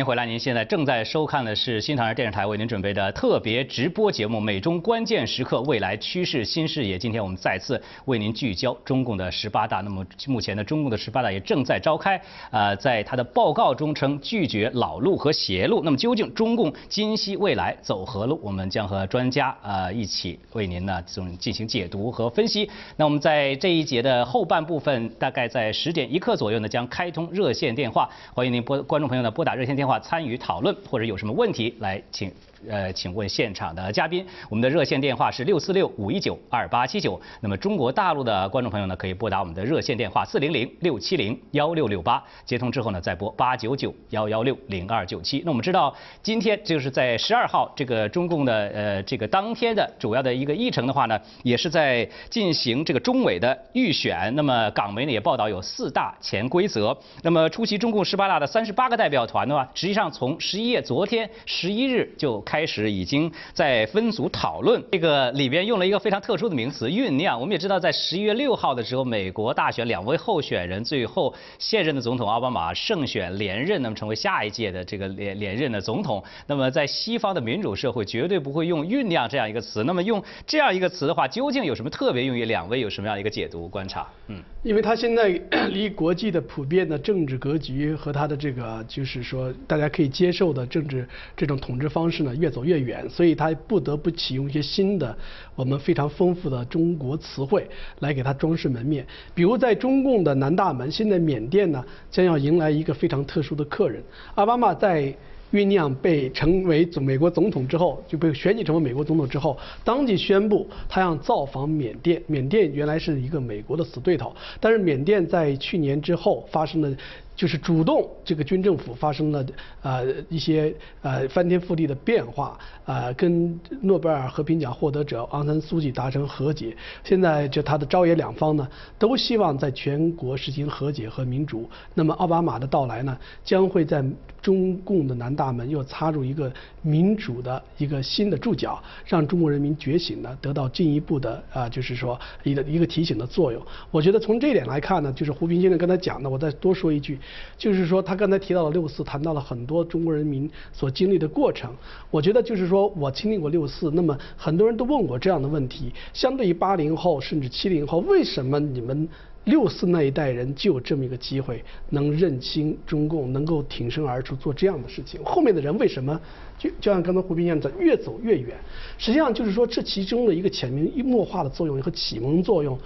您回来！您现在正在收看的是新唐人电视台为您准备的特别直播节目《美中关键时刻：未来趋势新视野》。今天我们再次为您聚焦中共的十八大。那么目前呢，中共的十八大也正在召开。呃，在他的报告中称拒绝老路和邪路。那么究竟中共今昔未来走何路？我们将和专家呃一起为您呢进进行解读和分析。那我们在这一节的后半部分，大概在十点一刻左右呢，将开通热线电话，欢迎您拨观众朋友呢。拨打热线电话话参与讨论，或者有什么问题来请。呃，请问现场的嘉宾，我们的热线电话是六四六五一九二八七九。那么中国大陆的观众朋友呢，可以拨打我们的热线电话四零零六七零幺六六八，接通之后呢，再拨八九九幺幺六零二九七。那我们知道，今天就是在十二号这个中共的呃这个当天的主要的一个议程的话呢，也是在进行这个中委的预选。那么港媒呢也报道有四大潜规则。那么出席中共十八大的三十八个代表团的话，实际上从十一月昨天十一日就。开始已经在分组讨论，这个里边用了一个非常特殊的名词“酝酿”。我们也知道，在十一月六号的时候，美国大选两位候选人最后现任的总统奥巴马胜选连任，那么成为下一届的这个连连任的总统。那么在西方的民主社会，绝对不会用“酝酿”这样一个词。那么用这样一个词的话，究竟有什么特别用于两位有什么样的一个解读观察？嗯，因为他现在 离国际的普遍的政治格局和他的这个就是说大家可以接受的政治这种统治方式呢。越走越远，所以他不得不启用一些新的、我们非常丰富的中国词汇来给他装饰门面。比如在中共的南大门，现在缅甸呢将要迎来一个非常特殊的客人。奥巴马在酝酿被成为总美国总统之后，就被选举成为美国总统之后，当即宣布他要造访缅甸。缅甸原来是一个美国的死对头，但是缅甸在去年之后发生了。就是主动这个军政府发生了呃一些呃翻天覆地的变化，呃跟诺贝尔和平奖获得者昂山素季达成和解。现在就他的朝野两方呢都希望在全国实行和解和民主。那么奥巴马的到来呢，将会在中共的南大门又插入一个民主的一个新的注脚，让中国人民觉醒呢得到进一步的啊就是说一个一个提醒的作用。我觉得从这点来看呢，就是胡平先生刚才讲的，我再多说一句。就是说，他刚才提到了六四，谈到了很多中国人民所经历的过程。我觉得就是说我经历过六四，那么很多人都问我这样的问题：，相对于八零后甚至七零后，为什么你们六四那一代人就有这么一个机会能认清中共，能够挺身而出做这样的事情？后面的人为什么就就像刚才胡斌讲的，越走越远？实际上就是说，这其中的一个潜移默化的作用和启蒙作用。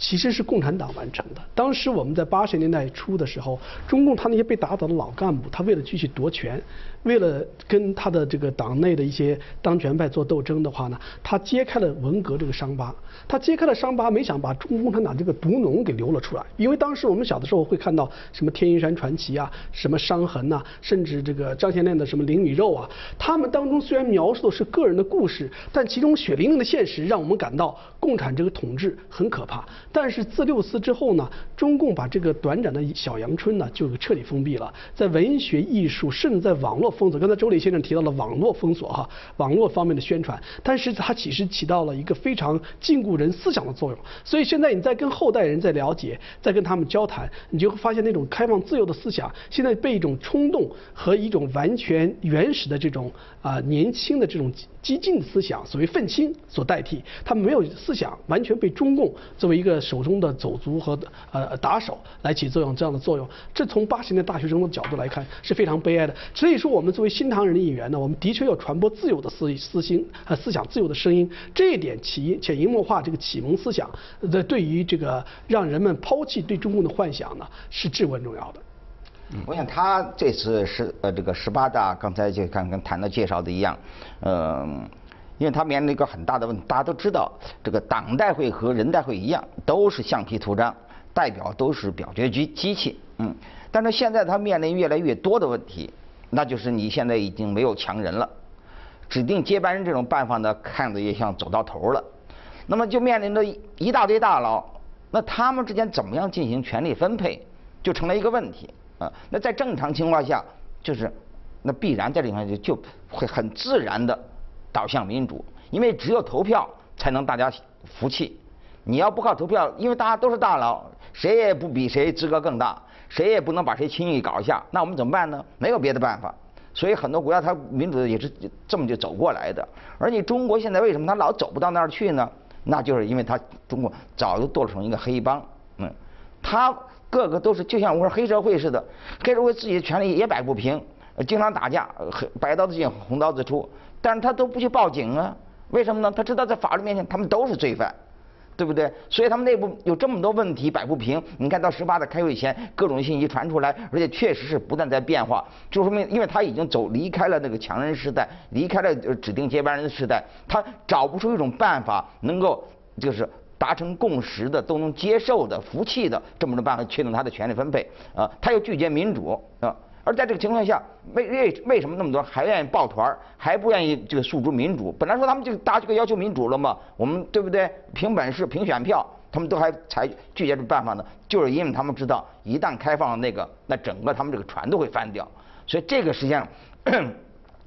其实是共产党完成的。当时我们在八十年代初的时候，中共他那些被打倒的老干部，他为了继续夺权。为了跟他的这个党内的一些当权派做斗争的话呢，他揭开了文革这个伤疤。他揭开了伤疤，没想把中国共产党这个毒脓给流了出来。因为当时我们小的时候会看到什么《天云山传奇》啊，什么伤痕呐，甚至这个张先亮的什么灵米肉啊，他们当中虽然描述的是个人的故事，但其中血淋淋的现实让我们感到共产这个统治很可怕。但是自六四之后呢，中共把这个短暂的小阳春呢就彻底封闭了，在文学艺术，甚至在网络。封锁，刚才周礼先生提到了网络封锁哈，网络方面的宣传，但是它其实起到了一个非常禁锢人思想的作用。所以现在你在跟后代人在了解，在跟他们交谈，你就会发现那种开放自由的思想，现在被一种冲动和一种完全原始的这种啊年轻的这种激进的思想，所谓愤青所代替。他们没有思想，完全被中共作为一个手中的走卒和呃打手来起作用这样的作用。这从八十年代大学生的角度来看是非常悲哀的。所以说。我我们作为新唐人的一员呢，我们的确要传播自由的思思心和思想自由的声音。这一点起潜移默化这个启蒙思想，的对于这个让人们抛弃对中共的幻想呢，是至关重要的。嗯，我想他这次是呃这个十八大，刚才就刚刚谈到介绍的一样，嗯，因为他面临一个很大的问题，大家都知道，这个党代会和人代会一样，都是橡皮图章，代表都是表决机机器，嗯，但是现在他面临越来越多的问题。那就是你现在已经没有强人了，指定接班人这种办法呢，看着也像走到头了。那么就面临着一大堆大佬，那他们之间怎么样进行权力分配，就成了一个问题啊。那在正常情况下，就是那必然在这里面就就会很自然的导向民主，因为只有投票才能大家服气。你要不靠投票，因为大家都是大佬，谁也不比谁资格更大，谁也不能把谁轻易搞一下，那我们怎么办呢？没有别的办法。所以很多国家它民主也是这么就走过来的。而你中国现在为什么它老走不到那儿去呢？那就是因为它中国早就堕落成一个黑帮，嗯，他个个都是就像我说黑社会似的，黑社会自己的权利也摆不平，经常打架，白刀子进红刀子出，但是他都不去报警啊，为什么呢？他知道在法律面前他们都是罪犯。对不对？所以他们内部有这么多问题摆不平。你看到十八的开会前，各种信息传出来，而且确实是不断在变化，就说明因为他已经走离开了那个强人时代，离开了指定接班人的时代，他找不出一种办法能够就是达成共识的、都能接受的、服气的这么种办法确定他的权力分配啊。他又拒绝民主啊。而在这个情况下，为为为什么那么多还愿意抱团还不愿意这个诉诸民主？本来说他们就大家就要求民主了嘛，我们对不对？凭本事、凭选票，他们都还采拒绝这办法呢，就是因为他们知道，一旦开放那个，那整个他们这个船都会翻掉。所以这个实际上。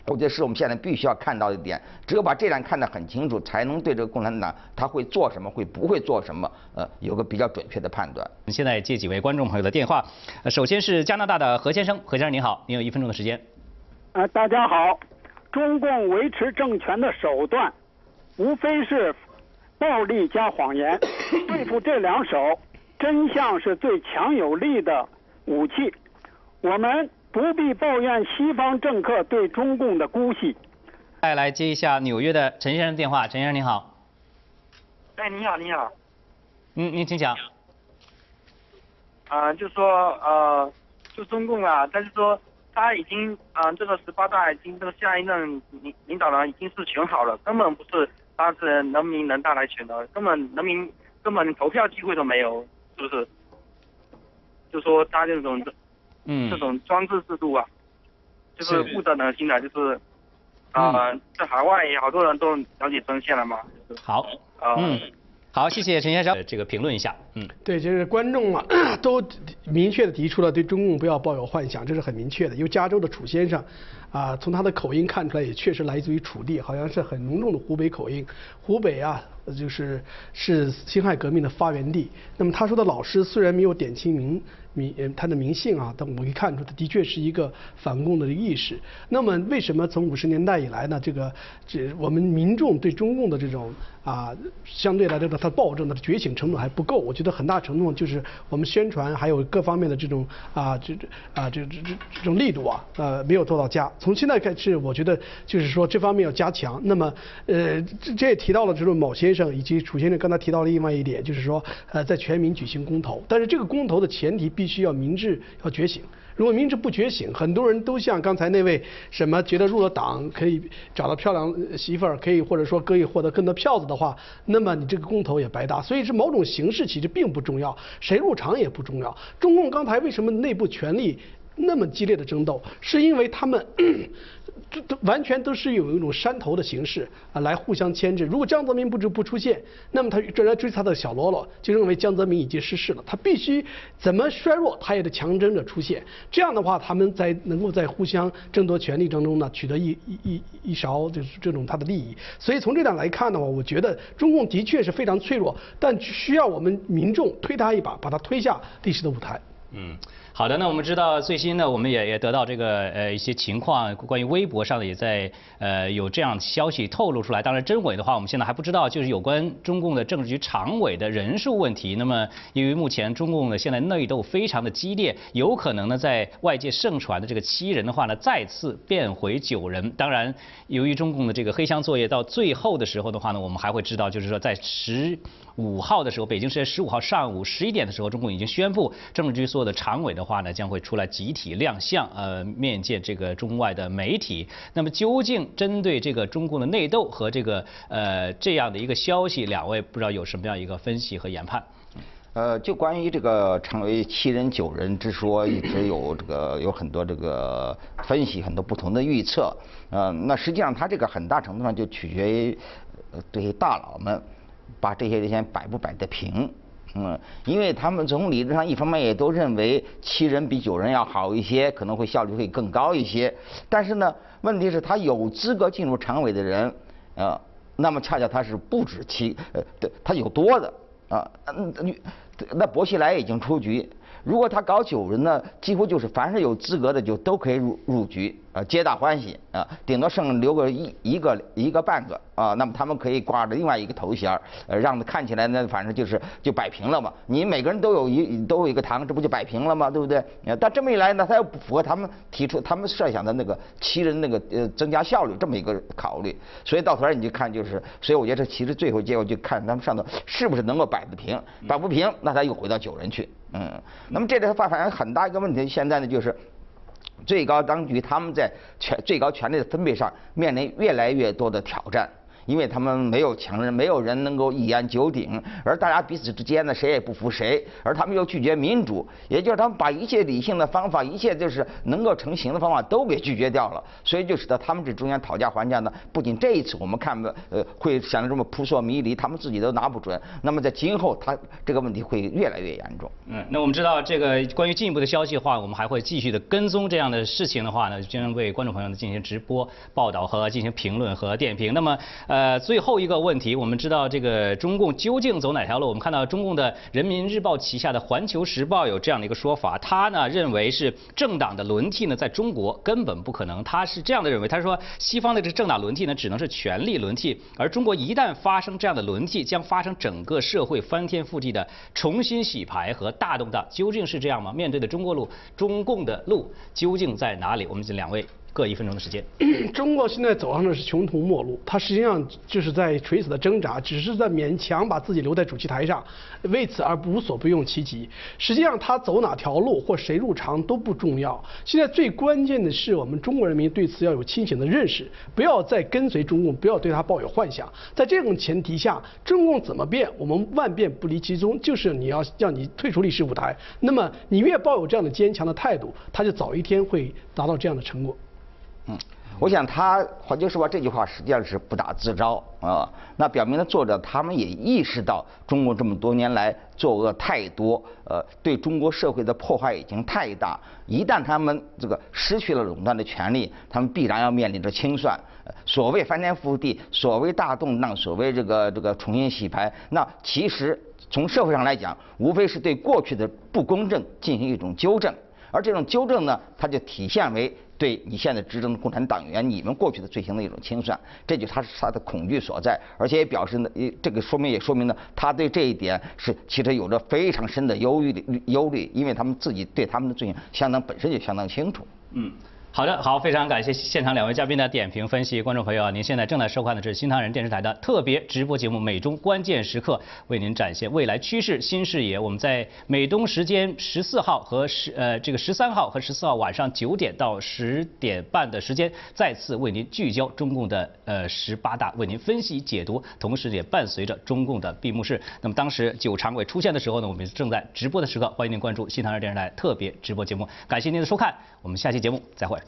我觉得是我们现在必须要看到的一点，只有把这点看得很清楚，才能对这个共产党他会做什么，会不会做什么，呃，有个比较准确的判断。现在接几位观众朋友的电话，首先是加拿大的何先生，何先生您好，您有一分钟的时间。呃，大家好，中共维持政权的手段，无非是暴力加谎言，对付这两手，真相是最强有力的武器。我们。不必抱怨西方政客对中共的姑息。再来接一下纽约的陈先生电话，陈先生你好。哎，你好，你好。嗯，您请讲。啊，就说呃，就中共啊，他就说他已经啊，这个十八大已经这个下一任领领导人已经是选好了，根本不是他是人民人大来选的，根本人民根本投票机会都没有，是不是？就说他这种。嗯，这种专制制度啊，就是不得人心的，就是啊，在海外也好多人都了解真相了嘛。好，嗯，好，谢谢陈先生，这个评论一下，嗯，对，就是观众啊，都明确的提出了对中共不要抱有幻想，这是很明确的。因为加州的楚先生，啊，从他的口音看出来，也确实来自于楚地，好像是很浓重的湖北口音。湖北啊，就是是辛亥革命的发源地。那么他说的老师虽然没有点清名。民他的民信啊，但我们可以看出，他的确是一个反共的意识。那么为什么从五十年代以来呢？这个这我们民众对中共的这种啊，相对来说它暴政的觉醒程度还不够。我觉得很大程度就是我们宣传还有各方面的这种啊这这啊这这这这种力度啊呃没有做到加。从现在开始，我觉得就是说这方面要加强。那么呃这这也提到了这种某先生以及楚先生刚才提到了另外一点，就是说呃在全民举行公投，但是这个公投的前提。必须要明智，要觉醒。如果明智不觉醒，很多人都像刚才那位什么，觉得入了党可以找到漂亮媳妇儿，可以或者说可以获得更多票子的话，那么你这个公投也白搭。所以是某种形式其实并不重要，谁入场也不重要。中共刚才为什么内部权力那么激烈的争斗，是因为他们。这这完全都是有一种山头的形式啊，来互相牵制。如果江泽民不不出现，那么他追来追他的小喽啰就认为江泽民已经失势了，他必须怎么衰弱，他也得强争着出现。这样的话，他们在能够在互相争夺权力当中呢，取得一一一一勺就是这种他的利益。所以从这点来看的话，我觉得中共的确是非常脆弱，但需要我们民众推他一把，把他推下历史的舞台。嗯。好的，那我们知道最新呢，我们也也得到这个呃一些情况，关于微博上的也在呃有这样消息透露出来。当然真伪的话，我们现在还不知道。就是有关中共的政治局常委的人数问题。那么因为目前中共呢现在内斗非常的激烈，有可能呢在外界盛传的这个七人的话呢，再次变回九人。当然，由于中共的这个黑箱作业到最后的时候的话呢，我们还会知道，就是说在十五号的时候，北京时间十五号上午十一点的时候，中共已经宣布政治局所有的常委的。话呢，将会出来集体亮相，呃，面见这个中外的媒体。那么，究竟针对这个中共的内斗和这个呃这样的一个消息，两位不知道有什么样一个分析和研判？呃，就关于这个成为七人九人之说，一直有这个有很多这个分析，很多不同的预测。呃，那实际上它这个很大程度上就取决于对大佬们把这些人先摆不摆得平。嗯，因为他们从理论上一方面也都认为七人比九人要好一些，可能会效率会更高一些。但是呢，问题是他有资格进入常委的人，呃，那么恰恰他是不止七，呃，对，他有多的，啊，嗯，那薄熙来已经出局。如果他搞九人呢，几乎就是凡是有资格的就都可以入入局，啊，皆大欢喜啊，顶多剩留个一一个一个半个啊，那么他们可以挂着另外一个头衔呃，让他看起来呢，反正就是就摆平了嘛。你每个人都有一都有一个堂，这不就摆平了吗？对不对？但这么一来呢，他又不符合他们提出他们设想的那个七人那个呃增加效率这么一个考虑，所以到头来你就看就是，所以我觉得其实最后结果就看他们上头是不是能够摆得平，摆不平，那他又回到九人去。嗯，那么这里发反映很大一个问题，现在呢就是最高当局他们在权最高权力的分配上面临越来越多的挑战。因为他们没有强人，没有人能够一言九鼎，而大家彼此之间呢，谁也不服谁，而他们又拒绝民主，也就是他们把一切理性的方法，一切就是能够成型的方法都给拒绝掉了，所以就使得他们这中间讨价还价呢，不仅这一次我们看呃会显得这么扑朔迷离，他们自己都拿不准，那么在今后他这个问题会越来越严重。嗯，那我们知道这个关于进一步的消息的话，我们还会继续的跟踪这样的事情的话呢，将为观众朋友呢进行直播报道和进行评论和点评。那么。呃，最后一个问题，我们知道这个中共究竟走哪条路？我们看到中共的人民日报旗下的环球时报有这样的一个说法，他呢认为是政党的轮替呢，在中国根本不可能。他是这样的认为，他说西方的这政党轮替呢，只能是权力轮替，而中国一旦发生这样的轮替，将发生整个社会翻天覆地的重新洗牌和大动荡。究竟是这样吗？面对的中国路，中共的路究竟在哪里？我们这两位。各一分钟的时间。中国现在走上的是穷途末路，它实际上就是在垂死的挣扎，只是在勉强把自己留在主席台上，为此而无所不用其极。实际上，他走哪条路或谁入场都不重要。现在最关键的是，我们中国人民对此要有清醒的认识，不要再跟随中共，不要对他抱有幻想。在这种前提下，中共怎么变，我们万变不离其宗，就是你要让你退出历史舞台。那么，你越抱有这样的坚强的态度，他就早一天会达到这样的成果。嗯，我想他环球时报这句话实际上是不打自招啊，那表明了作者他们也意识到中国这么多年来作恶太多，呃，对中国社会的破坏已经太大，一旦他们这个失去了垄断的权利，他们必然要面临着清算。所谓翻天覆地，所谓大动荡，所谓这个这个重新洗牌，那其实从社会上来讲，无非是对过去的不公正进行一种纠正，而这种纠正呢，它就体现为。对你现在执政的共产党员，你们过去的罪行的一种清算，这就他是他的恐惧所在，而且也表示呢，这个说明也说明呢，他对这一点是其实有着非常深的忧虑的忧虑，因为他们自己对他们的罪行相当本身就相当清楚。嗯。好的，好，非常感谢现场两位嘉宾的点评分析。观众朋友您现在正在收看的是新唐人电视台的特别直播节目《美中关键时刻》，为您展现未来趋势新视野。我们在美东时间十四号和十呃这个十三号和十四号晚上九点到十点半的时间，再次为您聚焦中共的呃十八大，为您分析解读，同时也伴随着中共的闭幕式。那么当时九常委出现的时候呢，我们正在直播的时刻，欢迎您关注新唐人电视台特别直播节目。感谢您的收看，我们下期节目再会。